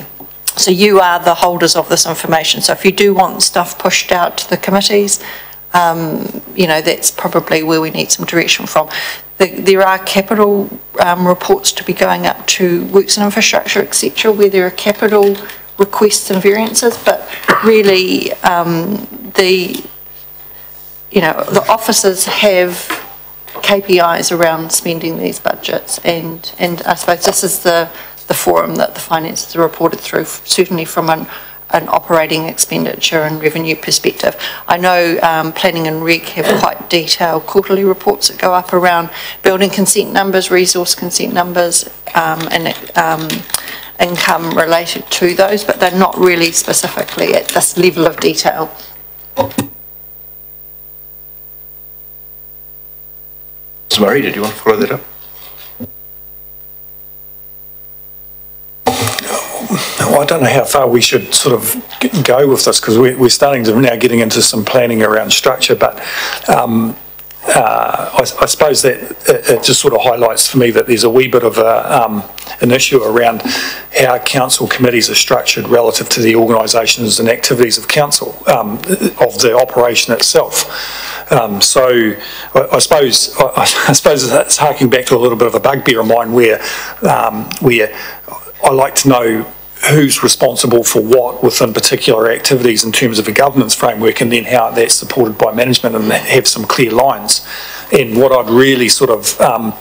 so you are the holders of this information, so if you do want stuff pushed out to the committees, um, you know, that's probably where we need some direction from. The- There are capital um, reports to be going up to Works and Infrastructure, etc., where there are capital requests and variances, but really, um, the, you know, the officers have KPIs around spending these budgets, and, and I suppose this is the, the forum that the finances are reported through, certainly from an, an operating expenditure and revenue perspective. I know um, Planning and Reg have quite detailed quarterly reports that go up around building consent numbers, resource consent numbers, um, and um, income related to those, but they're not really specifically at this level of detail.
Ms Murray, did you want to follow that up?
Well, I don't know how far we should sort of go with this because we're, we're starting to now getting into some planning around structure, but um, uh, I, I suppose that it, it just sort of highlights for me that there's a wee bit of a, um, an issue around how council committees are structured relative to the organisations and activities of council, um, of the operation itself. Um, so I, I suppose I, I [LAUGHS] suppose that's harking back to a little bit of a bugbear of mine where um, where I like to know who's responsible for what within particular activities in terms of a governance framework and then how that's supported by management and have some clear lines. And what I'd really sort of, um,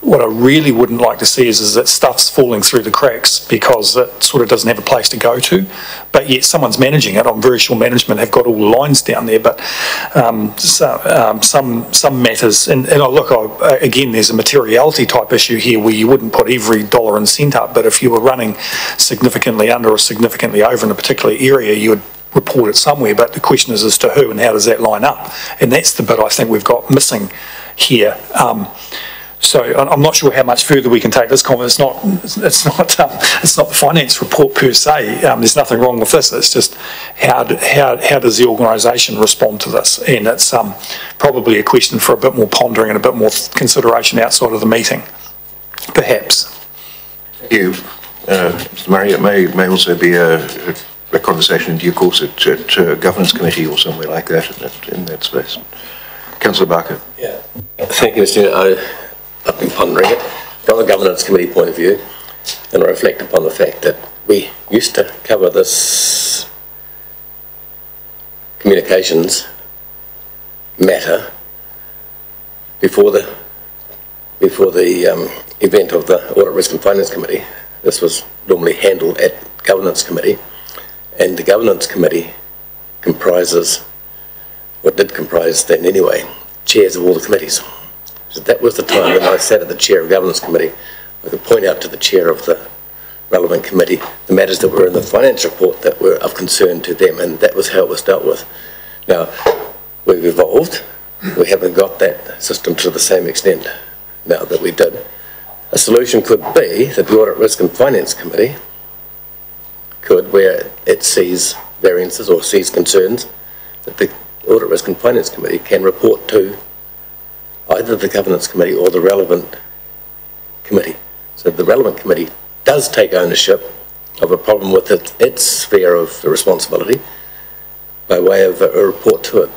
what I really wouldn't like to see is, is that stuff's falling through the cracks because it sort of doesn't have a place to go to. But yet someone's managing it. I'm very sure management have got all the lines down there. But um, so, um, some some matters, and, and I look, I, again, there's a materiality type issue here where you wouldn't put every dollar and cent up, but if you were running significantly under or significantly over in a particular area, you would report it somewhere. But the question is as to who and how does that line up? And that's the bit I think we've got missing here. Um, so I- I'm not sure how much further we can take this comment. It's not, it's not, [LAUGHS] um, it's not the finance report per se. Um, there's nothing wrong with this. It's just how, do- how, how does the organisation respond to this? And it's, um, probably a question for a bit more pondering and a bit more consideration outside of the meeting, perhaps.
Thank you, uh, Mr Murray. It may, may also be a, a conversation in due course at, at uh, Governance Committee or somewhere like that in that, in that space. Councillor Barker. Yeah.
Thank you, Mr. I've been pondering it from a governance committee point of view, and reflect upon the fact that we used to cover this communications matter before the, before the um, event of the Audit Risk and Finance Committee. This was normally handled at Governance Committee, and the Governance Committee comprises, what did comprise then anyway, chairs of all the committees. That was the time when I sat at the chair of the Governance Committee. I could point out to the chair of the relevant committee the matters that were in the finance report that were of concern to them, and that was how it was dealt with. Now, we've evolved. We haven't got that system to the same extent now that we did. A solution could be that the Audit Risk and Finance Committee could, where it sees variances or sees concerns, that the Audit Risk and Finance Committee can report to either the Governance Committee or the relevant committee. So the relevant committee does take ownership of a problem with it, its sphere of responsibility by way of a, a report to it.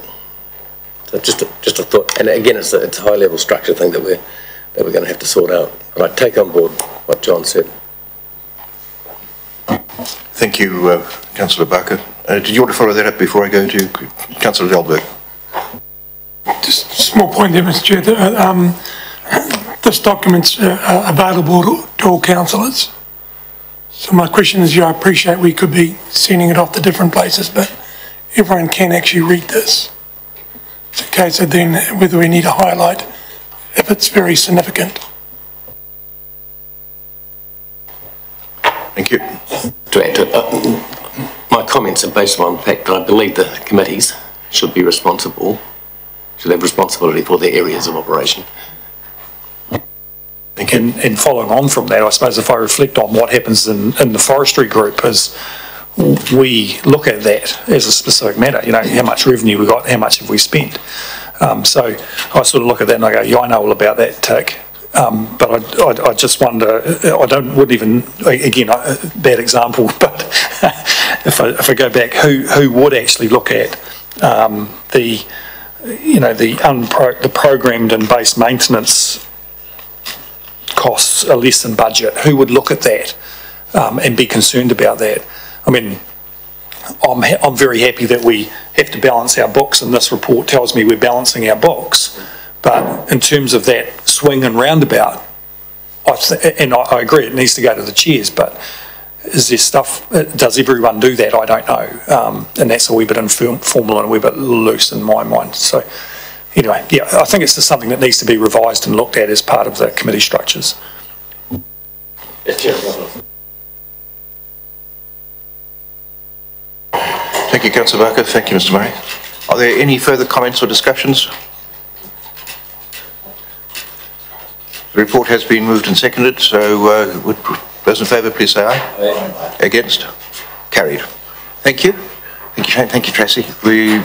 So just a, just a thought, and again, it's a, it's a high-level structure thing that we're, that we're going to have to sort out. But I take on board what John said.
Thank you, uh, councillor Barker. Uh, Did you want to follow that up before I go to councillor Dahlberg?
Just a small point there, Mr Chair. that, uh, um, This document's uh, uh, available to- to all councillors. So my question is, yeah, I appreciate we could be sending it off to different places, but everyone can actually read this. It's a case of then whether we need to highlight if it's very significant.
Thank you.
To, uh, my comments are based on the fact that I believe the committees should be responsible, should have responsibility for their areas of operation.
And, and following on from that, I suppose if I reflect on what happens in, in the forestry group is we look at that as a specific matter, you know, how much revenue we got, how much have we spent? Um, so I sort of look at that and I go, yeah, I know all about that tick. Um, but I, I, I just wonder, I don't, wouldn't even, again, a bad example, [LAUGHS] but if I, if I go back, who, who would actually look at, um, the, you know, the unpro, the programmed and base maintenance costs are less than budget, who would look at that um, and be concerned about that? I mean, I'm, ha- I'm very happy that we have to balance our books, and this report tells me we're balancing our books. But in terms of that swing and roundabout, I th- and I, I agree, it needs to go to the chairs, but is there stuff, uh, does everyone do that? I don't know. Um, and that's a wee bit informal and a wee bit loose in my mind. So anyway, yeah, I think it's just something that needs to be revised and looked at as part of the committee structures.
Thank you, councillor Barker. Thank you, Mr Murray. Are there any further comments or discussions? The report has been moved and seconded, so uh, would those in favour please say aye. Aye. Against? Carried. Thank you. Thank you, Shane. Thank you, Tracy. We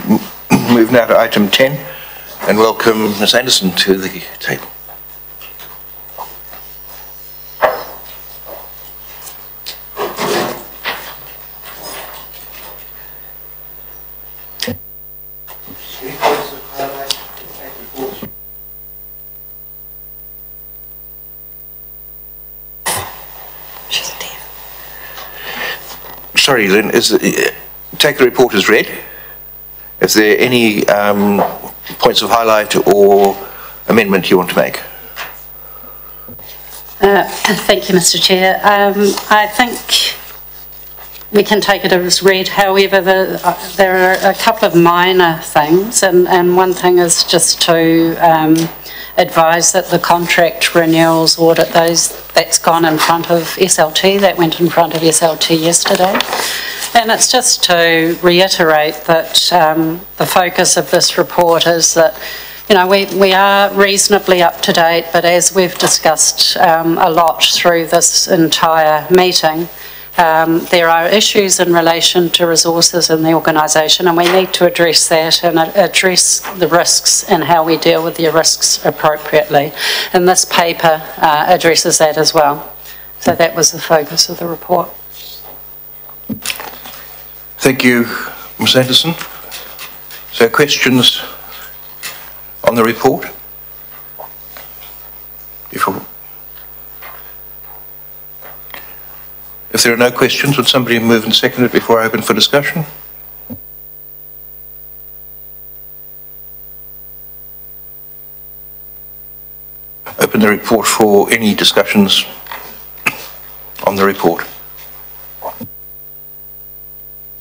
move now to item 10 and welcome Ms Anderson to the table. Sorry, Lynn, is, it- take the report as read. Is there any um, points of highlight or amendment you want to make?
Uh, Thank you, Mr Chair. Um, I think we can take it as read, however, the- uh, there are a couple of minor things, and and one thing is just to um, advise that the contract renewals audit, those, that's gone in front of SLT, that went in front of SLT yesterday. And it's just to reiterate that um, the focus of this report is that you know, we, we are reasonably up to date, but as we've discussed um, a lot through this entire meeting, um, there are issues in relation to resources in the organisation, and we need to address that and address the risks and how we deal with the risks appropriately. And this paper uh, addresses that as well. So that was the focus of the report.
Thank you, Ms Anderson. So questions on the report? Before- If there are no questions, would somebody move and second it before I open for discussion? Open the report for any discussions on the report.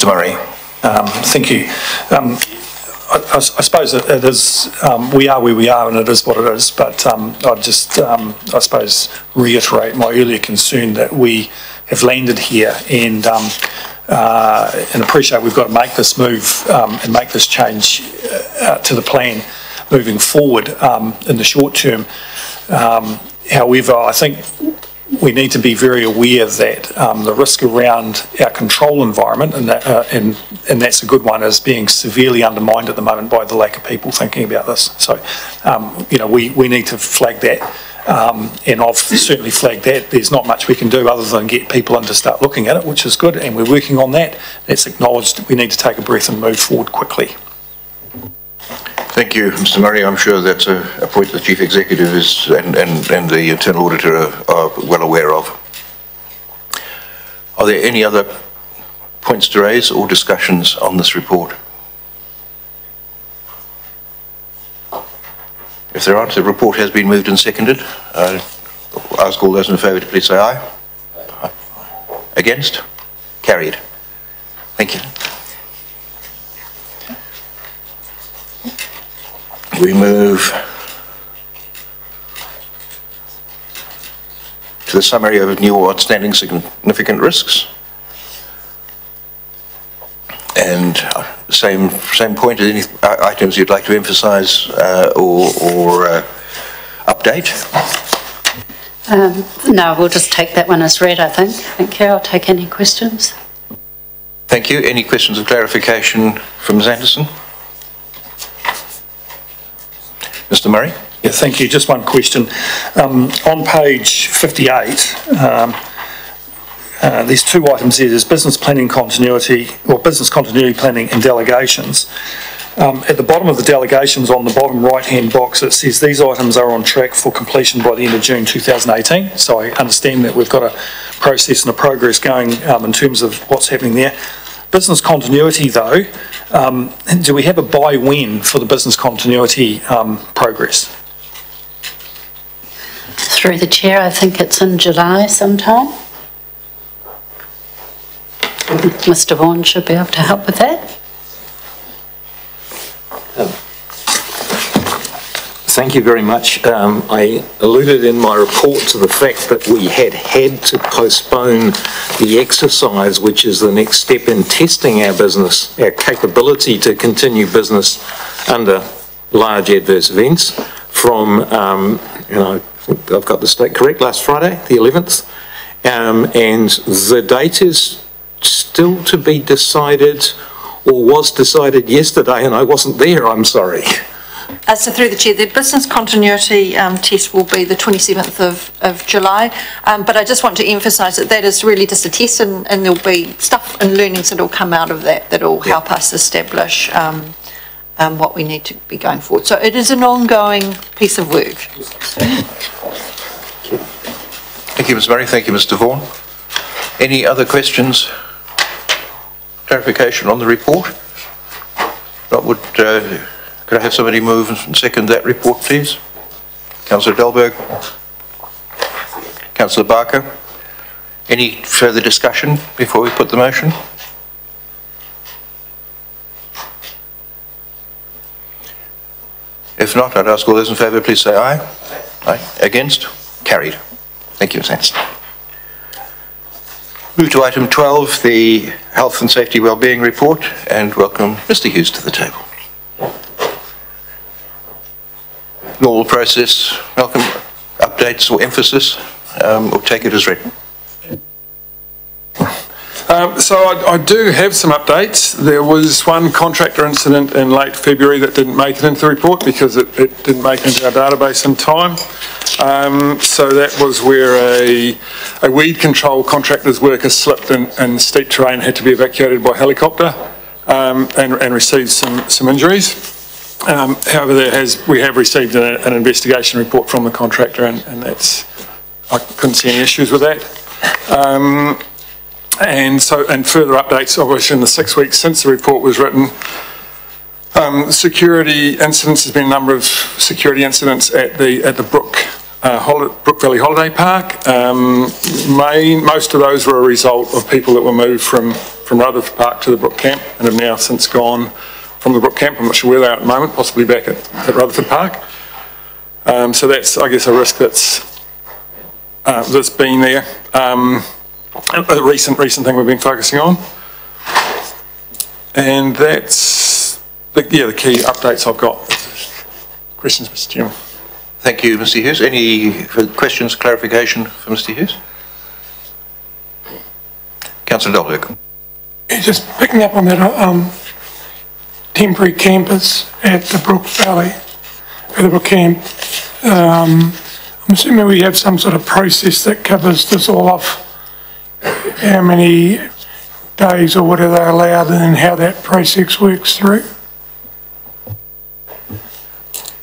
Murray.
Um, Thank you. Um, I I suppose it it is, um, we are where we are and it is what it is, but um, I'd just, um, I suppose, reiterate my earlier concern that we have landed here and um, uh, and appreciate we've got to make this move um, and make this change uh, to the plan moving forward um, in the short term. Um, However, I think we need to be very aware that um, the risk around our control environment, and, that, uh, and, and that's a good one, is being severely undermined at the moment by the lack of people thinking about this. So, um, you know, we, we need to flag that. Um, and I've certainly flagged that. There's not much we can do other than get people in to start looking at it, which is good, and we're working on that. That's acknowledged. We need to take a breath and move forward quickly.
Thank you, Mr Murray. I'm sure that's a, a point the Chief Executive is and, and, and the Internal Auditor are, are well aware of. Are there any other points to raise or discussions on this report? If there aren't, the report has been moved and seconded. Uh, ask all those in favour to please say aye. aye. Against? Carried. Thank you. We move to the summary of new outstanding significant risks. And uh, same same point, any items you'd like to emphasise uh, or, or uh, update?
Um, no, we'll just take that one as read, I think. Thank you. I'll take any questions.
Thank you. Any questions of clarification from Ms Anderson? Mr Murray?
Yeah, thank you. Just one question. Um, on page 58, um, uh, there's two items there. There's business planning continuity, or business continuity planning and delegations. Um, at the bottom of the delegations, on the bottom right-hand box, it says these items are on track for completion by the end of June 2018. So I understand that we've got a process and a progress going um, in terms of what's happening there. Business continuity, though, um, do we have a by when for the business continuity um, progress?
Through the chair, I think it's in July sometime. Mr Vaughan should be able to help with that.
Thank you very much. Um, I alluded in my report to the fact that we had had to postpone the exercise, which is the next step in testing our business, our capability to continue business under large adverse events from, um, you know, I've got the date correct, last Friday, the 11th. Um, and the date is still to be decided or was decided yesterday and I wasn't there, I'm sorry.
Uh, so through the chair, the business continuity um, test will be the 27th of, of July, um, but I just want to emphasise that that is really just a test and, and there'll be stuff and learnings that will come out of that that will help us establish um, um, what we need to be going forward. So it is an ongoing piece of work.
Thank you, Ms Murray. Thank you, Mr Vaughan. Any other questions? Clarification on the report? Would uh, could I have somebody move and second that report, please? Councillor Dahlberg. Councillor Barker. Any further discussion before we put the motion? If not, I'd ask all those in favour, please say aye. Aye. Against? Carried. Thank you, Anderson. Move to item 12, the Health and Safety Wellbeing Report, and welcome Mr Hughes to the table. normal process. welcome updates or emphasis, um, or take it as read?
Um, so I, I, do have some updates. There was one contractor incident in late February that didn't make it into the report because it, it didn't make it into our database in time. Um, so that was where a, a, weed control contractor's worker slipped in, steep terrain, had to be evacuated by helicopter um, and, and received some, some injuries. Um, however, there has, we have received an, investigation report from the contractor and, and, that's, I couldn't see any issues with that. And so, and further updates, obviously in the six weeks since the report was written, um, security incidents, there's been a number of security incidents at the, at the Brook, uh, Brook Valley Holiday Park. Um, main, most of those were a result of people that were moved from, from Rutherford Park to the Brook Camp and have now since gone from the Brook Camp. I'm not sure where they are at the moment, possibly back at, at Rutherford Park. Um, so that's, I guess, a risk that's uh, that's been there. Um, a recent recent thing we've been focusing on, and that's the, yeah the key updates I've got. Questions, Mr. Chairman.
Thank you, Mr. Hughes. Any questions, clarification for Mr. Hughes? Councillor Dahlberg.
Yeah, Just picking up on that, um, temporary campers at the Brook Valley, at the Brook Camp. Um, I'm assuming we have some sort of process that covers this all off. How many days or what are they allowed and how that process works through?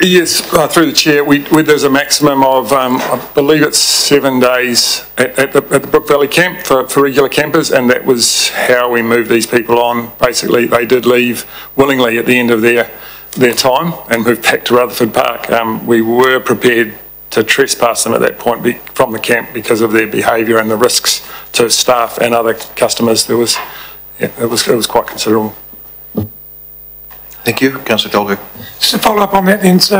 Yes, uh, through the chair, we, we- there's a maximum of, um, I believe it's seven days at, at the, at the Brook Valley camp for, for regular campers, and that was how we moved these people on. Basically, they did leave willingly at the end of their, their time and moved back to Rutherford Park. Um, we were prepared to trespass them at that point be, from the camp because of their behaviour and the risks to staff and other customers. There was, yeah, it was, it was quite considerable.
Thank you. Councillor Dahlberg.
Just to follow up on that then, so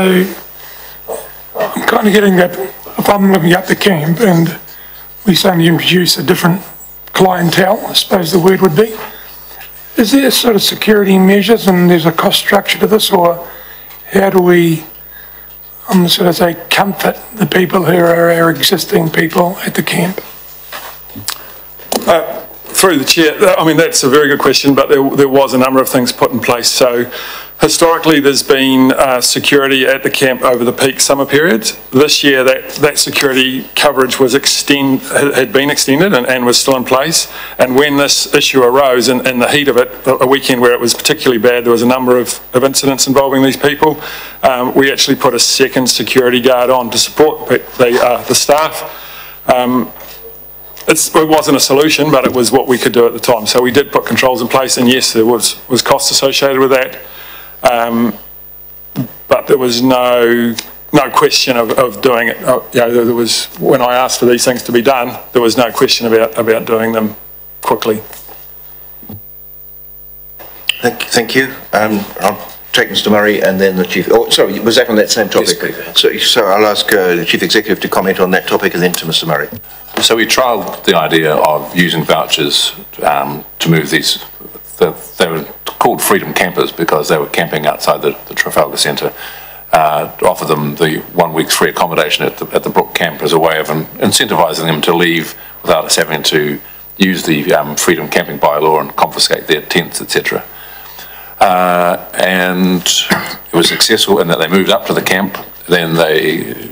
I'm kind of getting that, if I'm looking at the camp and we suddenly introduce a different clientele, I suppose the word would be, is there sort of security measures and there's a cost structure to this or how do we, I'm sort of say, comfort the people who are our existing people at the camp?
Uh, Through the chair, I mean, that's a very good question, but there, there was a number of things put in place. So historically, there's been uh, security at the camp over the peak summer periods. This year, that, that security coverage was extend, had been extended and, and was still in place. And when this issue arose in, in the heat of it, a weekend where it was particularly bad, there was a number of, of incidents involving these people. Um, we actually put a second security guard on to support the, uh, the staff. Um, it wasn't a solution, but it was what we could do at the time. So we did put controls in place, and yes, there was, was cost associated with that. Um, but there was no, no question of, of doing it. Uh, you know, there was, when I asked for these things to be done, there was no question about, about doing them quickly.
Thank, thank you. Um, I'll take Mr Murray and then the chief, oh, sorry, was that on that same topic?
Yes,
So, so I'll ask uh, the chief executive to comment on that topic and then to Mr Murray.
So we trialled the idea of using vouchers um, to move these, the- they were called freedom campers because they were camping outside the the Trafalgar Centre, uh, to offer them the one week's free accommodation at the, at the Brook Camp as a way of in- incentivising them to leave without us having to use the um, freedom camping bylaw and confiscate their tents, etc. Uh, and it was successful in that they moved up to the camp, then they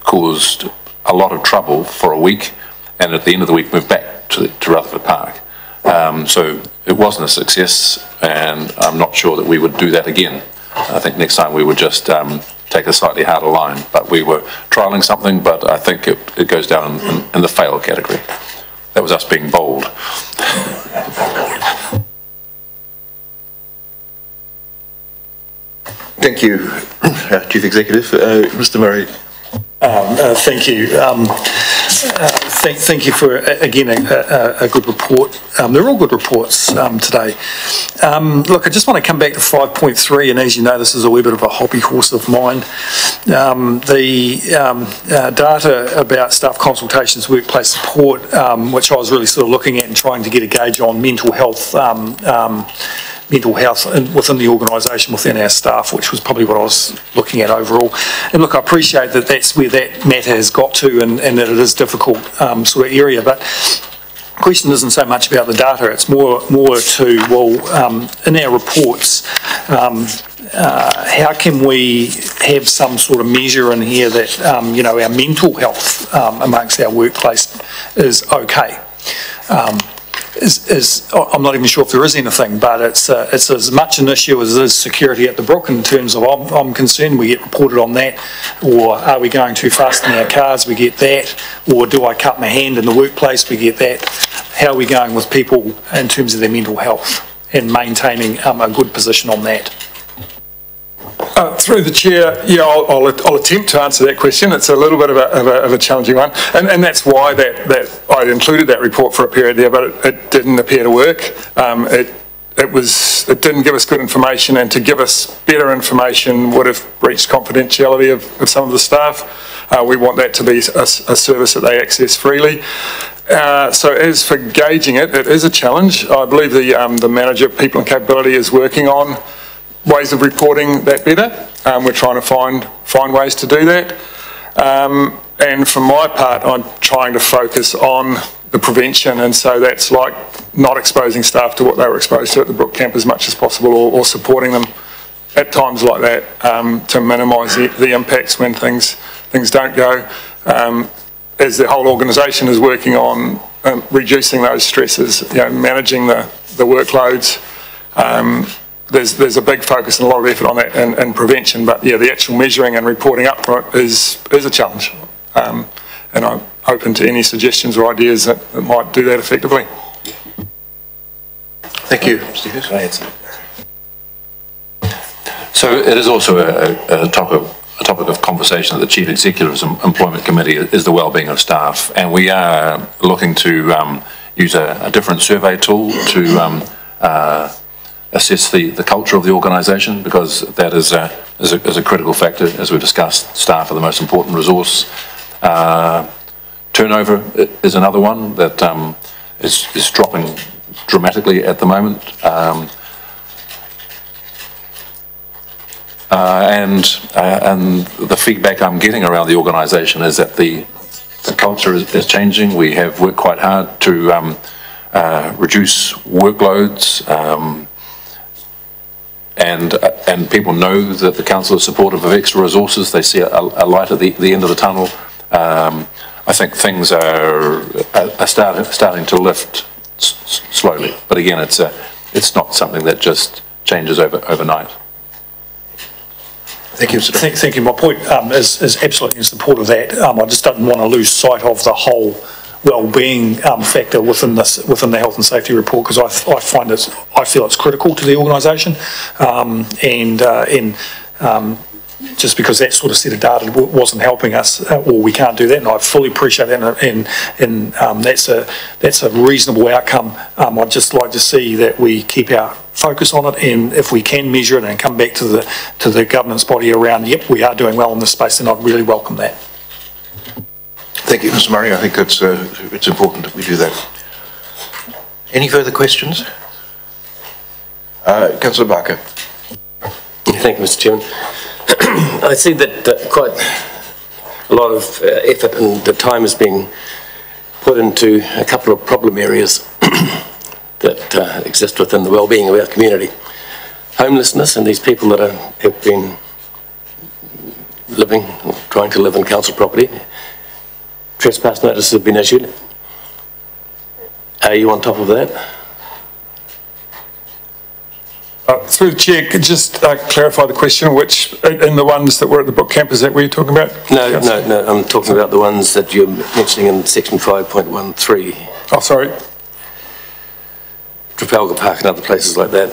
caused a lot of trouble for a week, and at the end of the week moved back to, to Rutherford Park. Um, so it wasn't a success, and I'm not sure that we would do that again. I think next time we would just um, take a slightly harder line, but we were trialling something, but I think it, it goes down in, in the fail category. That was us being bold.
Thank you, uh, Chief Executive. Uh, Mr Murray.
Uh, Thank you. Um, uh, Thank you for, uh, again, a- a a good report. Um, They're all good reports um, today. Um, Look, I just want to come back to 5.3, and as you know, this is a wee bit of a hobby horse of mine. Um, The um, uh, data about staff consultations, workplace support, um, which I was really sort of looking at and trying to get a gauge on mental health um, um, mental health in- within the organisation, within our staff, which was probably what I was looking at overall. And look, I appreciate that that's where that matter has got to and, and that it is difficult um, sort of area, but the question isn't so much about the data, it's more, more to, well, um, in our reports, um, uh, how can we have some sort of measure in here that, um, you know, our mental health um, amongst our workplace is okay? Um, is, is, I'm not even sure if there is anything, but it's, uh, it's as much an issue as is security at the Brook in terms of, I'm, I'm concerned we get reported on that, or are we going too fast in our cars, we get that, or do I cut my hand in the workplace, we get that. How are we going with people in terms of their mental health and maintaining um, a good position on that? Uh, Through the chair, yeah, I'll, I'll, I'll attempt to answer that question. It's a little bit of a, of a, of a challenging one. And, and that's why that, that I included that report for a period there, but it, it didn't appear to work. Um, it, it was, it didn't give us good information and to give us better information would have breached confidentiality of, of some of the staff. Uh, we want that to be a, a service that they access freely. Uh, so as for gauging it, it is a challenge. I believe the, um, the manager of people and capability is working on ways of reporting that better. Um, we're trying to find, find ways to do that. Um, and for my part, I'm trying to focus on the prevention, and so that's like not exposing staff to what they were exposed to at the Brook camp as much as possible, or, or supporting them at times like that um, to minimise the, the impacts when things things don't go. Um, as the whole organisation is working on um, reducing those stresses, you know, managing the, the workloads. There's there's a big focus and a lot of effort on that and, and prevention, but yeah, the actual measuring and reporting up for it is is a challenge. Um, and I'm open to any suggestions or ideas that, that might do that effectively.
Thank you, Mr. Hughes.
So it is also a, a topic, a topic of conversation at the Chief Executive's Employment Committee is the well-being of staff. And we are looking to um, use a, a different survey tool to um, uh, assess the, the culture of the organisation because that is a, is a, is a critical factor. As we discussed, staff are the most important resource. Uh, turnover is another one that um, is, is dropping dramatically at the moment. Um, Uh, and, uh, and the feedback I'm getting around the organisation is that the, the culture is, is changing. We have worked quite hard to um, uh, reduce workloads, um, and, uh, and people know that the council is supportive of extra resources. They see a, a light at the, the end of the tunnel. Um, I think things are, are are start, starting to lift s- s- slowly, but again, it's a, it's not something that just changes over, overnight.
Thank you, Mr.
Thank, thank you. My point um, is, is absolutely in support of that. Um, I just don't want to lose sight of the whole well-being um, factor within this, within the health and safety report, because I, I find it's, I feel it's critical to the organisation. Um, and, uh, and, um, just because that sort of set of data wasn't helping us, uh, or we can't do that, and I fully appreciate that, and, and, and um, that's a, that's a reasonable outcome. Um, I'd just like to see that we keep our focus on it, and if we can measure it and come back to the, to the governance body around, yep, we are doing well in this space, and I'd really welcome that.
Thank you, Mr. Murray. I think it's, uh, it's important that we do that. Any further questions? Uh, Councillor Barker.
Thank you, Mr Chairman. [CLEARS THROAT] I see that uh, quite a lot of uh, effort and the time is being put into a couple of problem areas [CLEARS THROAT] that uh, exist within the well-being of our community. Homelessness and these people that are, have been living, trying to live in council property. Trespass notices have been issued. Are you on top of that?
Uh, through the chair, could just uh, clarify the question, which, in in the ones that were at the Brook camp, is that what you're talking about?
No, no, no, I'm talking about the ones that you're mentioning in section 5.13.
Oh, sorry.
Trafalgar Park and other places like that.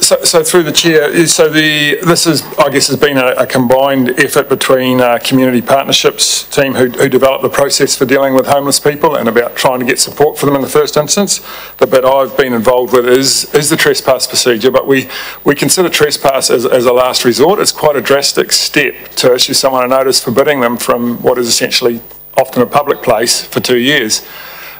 So, so through the chair, so the, this is, I guess, has been a, a combined effort between uh, Community Partnerships team who, who developed the process for dealing with homeless people and about trying to get support for them in the first instance. The bit I've been involved with is, is the trespass procedure, but we, we consider trespass as, as a last resort. It's quite a drastic step to issue someone a notice forbidding them from what is essentially often a public place for two years.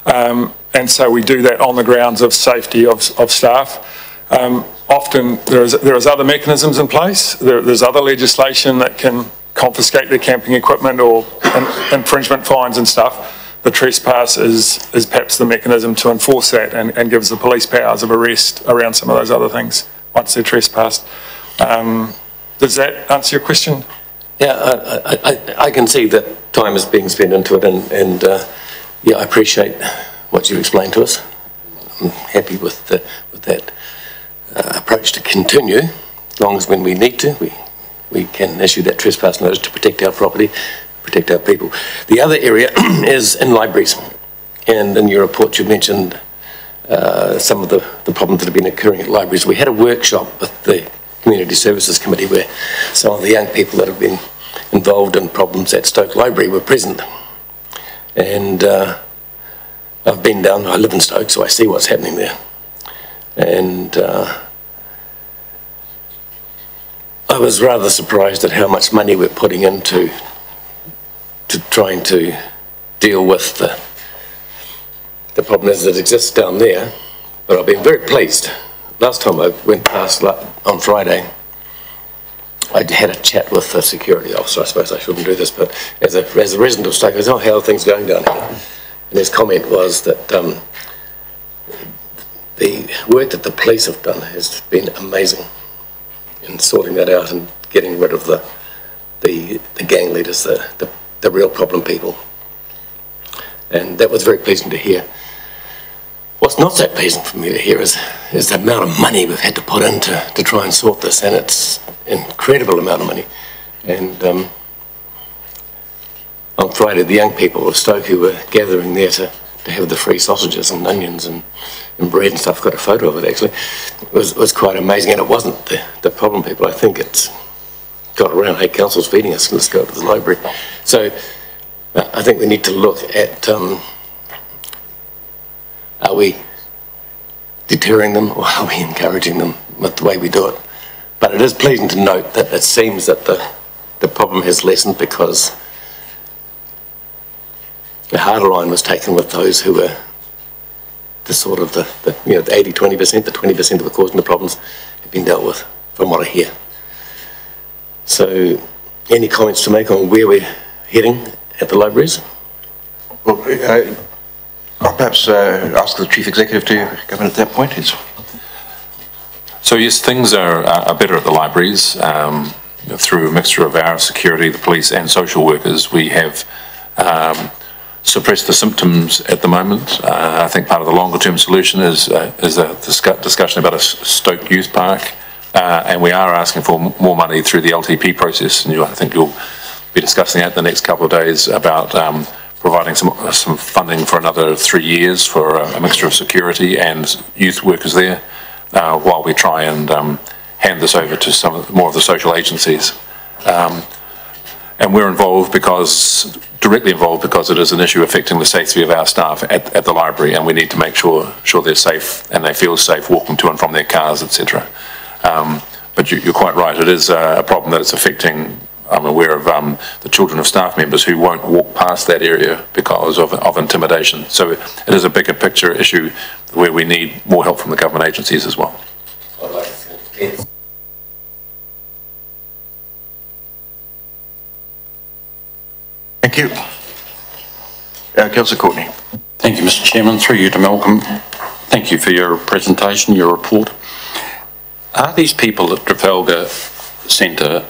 Um, and so we do that on the grounds of safety of, of staff. Um, often there is, there is other mechanisms in place. There, there's other legislation that can confiscate their camping equipment or in- infringement fines and stuff. The trespass is, is perhaps the mechanism to enforce that and, and gives the police powers of arrest around some of those other things once they're trespassed. Um, does that answer your question?
Yeah, I, I, I, I can see that time is being spent into it and, and, uh, yeah, I appreciate what you've explained to us. I'm happy with the, with that, uh, approach to continue, as long as when we need to, we, we can issue that trespass notice to protect our property, protect our people. The other area [CLEARS THROAT] is in libraries. And in your report, you mentioned, uh, some of the, the problems that have been occurring at libraries. We had a workshop with the Community Services Committee where some of the young people that have been involved in problems at Stoke Library were present. And uh, I've been down, I live in Stoke, so I see what's happening there. And uh, I was rather surprised at how much money we're putting into to trying to deal with the, the problem that exists down there. But I've been very pleased. Last time I went past on Friday, I had a chat with the security officer. I suppose I shouldn't do this, but as a, as a resident of Stoke, I said, oh, how are things going down here? And his comment was that um, the work that the police have done has been amazing in sorting that out and getting rid of the, the, the gang leaders, the, the, the real problem people. And that was very pleasing to hear. What's not so pleasing for me to hear is, is the amount of money we've had to put in to, to try and sort this, and it's an incredible amount of money. And um, on Friday, the young people of Stoke who were gathering there to, to have the free sausages and onions and, and bread and stuff, I've got a photo of it actually, it was, was quite amazing. And it wasn't the, the problem people, I think it's got around, hey, council's feeding us, let's go to the library. So uh, I think we need to look at, um, are we deterring them or [LAUGHS] are we encouraging them with the way we do it? But it is pleasing to note that it seems that the, the problem has lessened because the harder line was taken with those who were the sort of the, the you know, the 80, 20%, the 20% that were causing the problems have been dealt with, from what I hear. So, any comments to make on where we're heading at the libraries?
Well, uh, I'll perhaps uh, ask the chief executive to come in at that point. It's
So yes, things are, are better at the libraries. Um, through a mixture of our security, the police and social workers, we have um, suppressed the symptoms at the moment. Uh, I think part of the longer term solution is, uh, is a discu- discussion about a Stoke Youth Park. Uh, and we are asking for more money through the LTP process. And you, I think you'll be discussing that the next couple of days about um, providing some, some funding for another three years for a, a mixture of security and youth workers there uh, while we try and um, hand this over to some more of the social agencies. Um, and we're involved because, directly involved because it is an issue affecting the safety of our staff at, at the library and we need to make sure, sure they're safe and they feel safe walking to and from their cars, etc. Um, but you, you're quite right, it is a, a problem that it's affecting I'm aware of um, the children of staff members who won't walk past that area because of, of intimidation. So it is a bigger picture issue where we need more help from the government agencies as well.
Thank you. Uh, Councillor Courtney.
Thank you, Mr Chairman. Through you to Malcolm. Thank you for your presentation, your report. Are these people at Trafalgar Centre,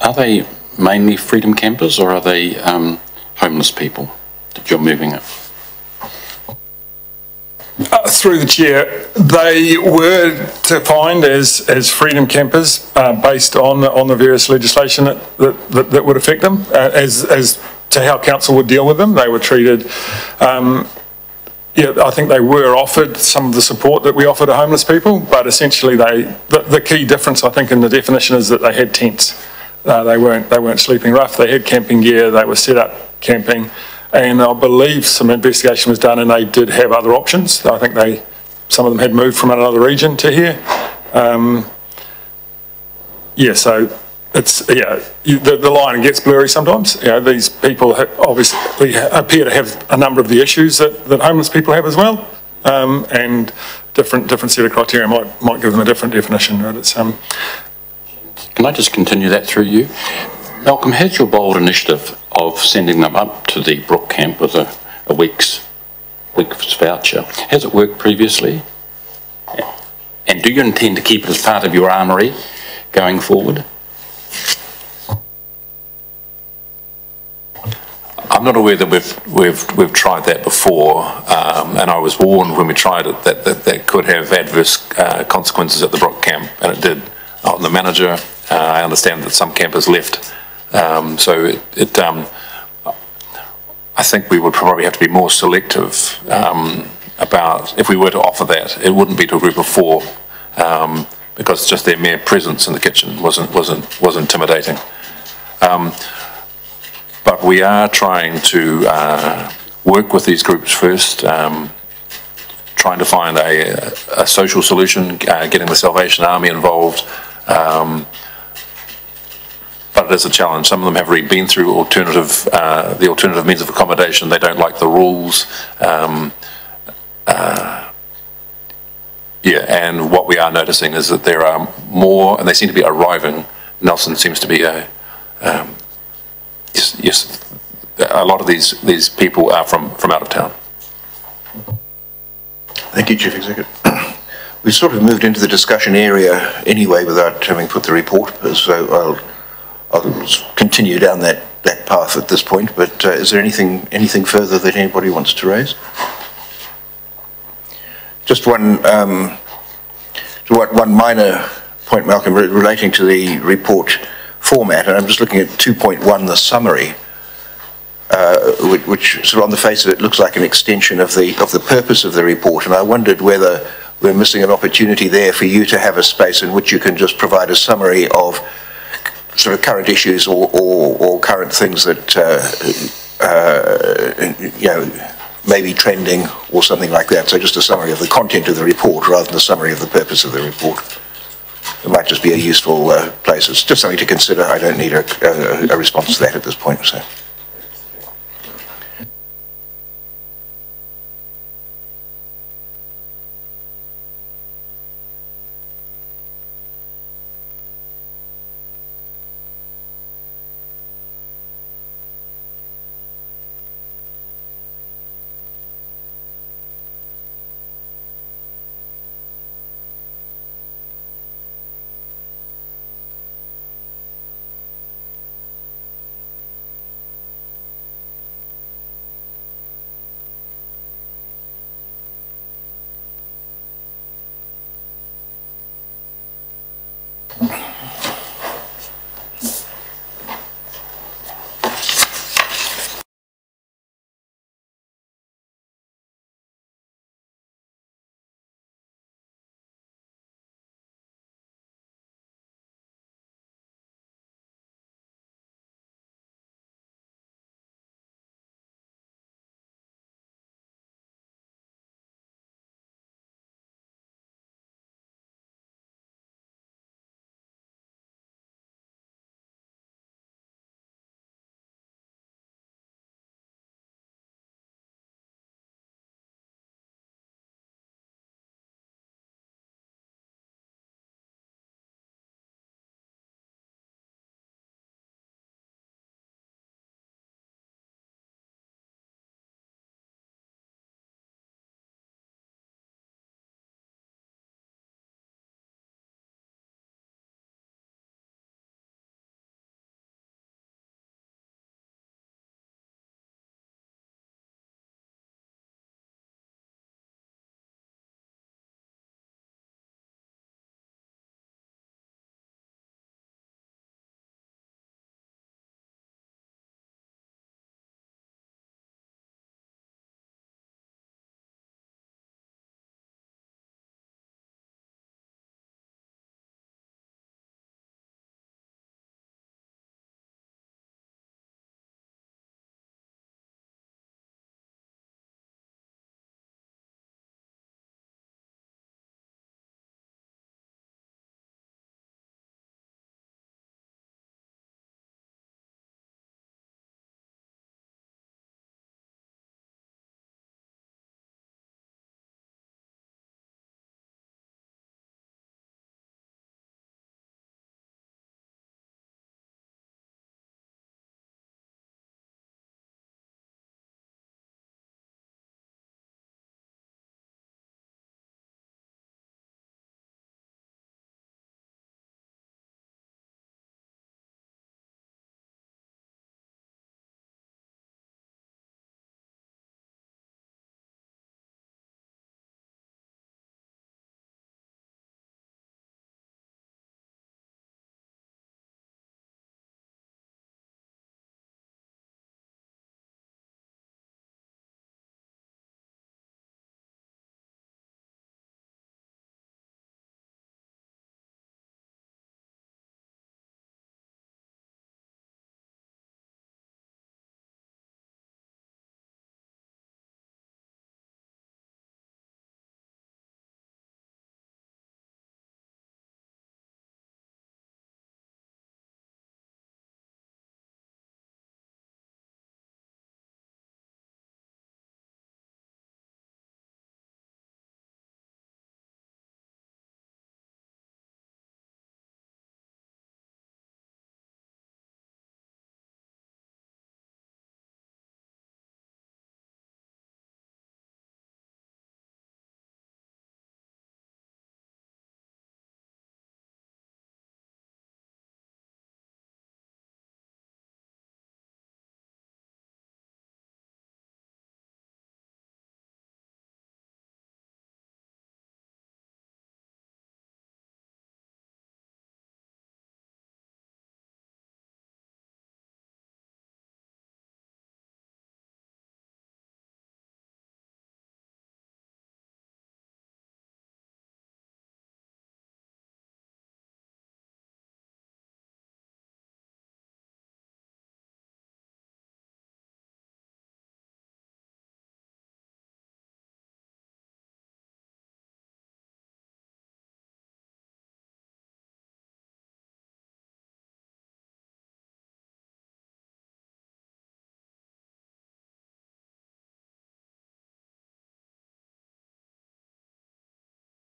are they mainly freedom campers or are they um, homeless people that you're moving it?
Uh, Through the chair, they were defined as, as freedom campers uh, based on, on the various legislation that, that, that would affect them. Uh, as, as to how council would deal with them, they were treated, um, yeah, I think they were offered some of the support that we offer to homeless people, but essentially they, the, the key difference I think in the definition is that they had tents. Uh, they weren't, they weren't sleeping rough, they had camping gear, they were set up camping. And I believe some investigation was done and they did have other options. I think they, some of them had moved from another region to here. Um, yeah, so it's, yeah, you, the, the line gets blurry sometimes. You know, these people obviously appear to have a number of the issues that, that homeless people have as well. Um, and different, different set of criteria might, might give them a different definition, but it's, um,
Can I just continue that through you? Malcolm, has your bold initiative of sending them up to the Brook Camp with a, a week's, week's voucher, has it worked previously? And do you intend to keep it as part of your armoury going forward?
I'm not aware that we've, we've, we've tried that before, um, and I was warned when we tried it that that, that could have adverse uh, consequences at the Brook camp, and it did. On the manager, uh, I understand that some campers left, um, so it, it um, I think we would probably have to be more selective um, about if we were to offer that. It wouldn't be to a group of four, um, because just their mere presence in the kitchen wasn't wasn't was intimidating. Um, but we are trying to uh, work with these groups first, um, trying to find a, a social solution, uh, getting the Salvation Army involved. Um, but it is a challenge. Some of them have already been through alternative, uh, the alternative means of accommodation. They don't like the rules. Uh, yeah, and what we are noticing is that there are more, and they seem to be arriving. Nelson seems to be a, um, yes, yes, a lot of these, these people are from, from out of town.
Thank you, Chief Executive. [CLEARS THROAT] We've sort of moved into the discussion area anyway without having put the report, so I'll, I'll continue down that, that path at this point, but uh, is there anything, anything further that anybody wants to raise? Just one, um, one minor point, Malcolm, relating to the report format, and I'm just looking at 2.1, the summary uh, which, which sort of on the face of it looks like an extension of the, of the purpose of the report. And I wondered whether we're missing an opportunity there for you to have a space in which you can just provide a summary of sort of current issues or, or, or current things that, uh, uh, you know, may be trending or something like that. So just a summary of the content of the report rather than a summary of the purpose of the report. It might just be a useful uh, place. It's just something to consider. I don't need a, a, a response to that at this point, so.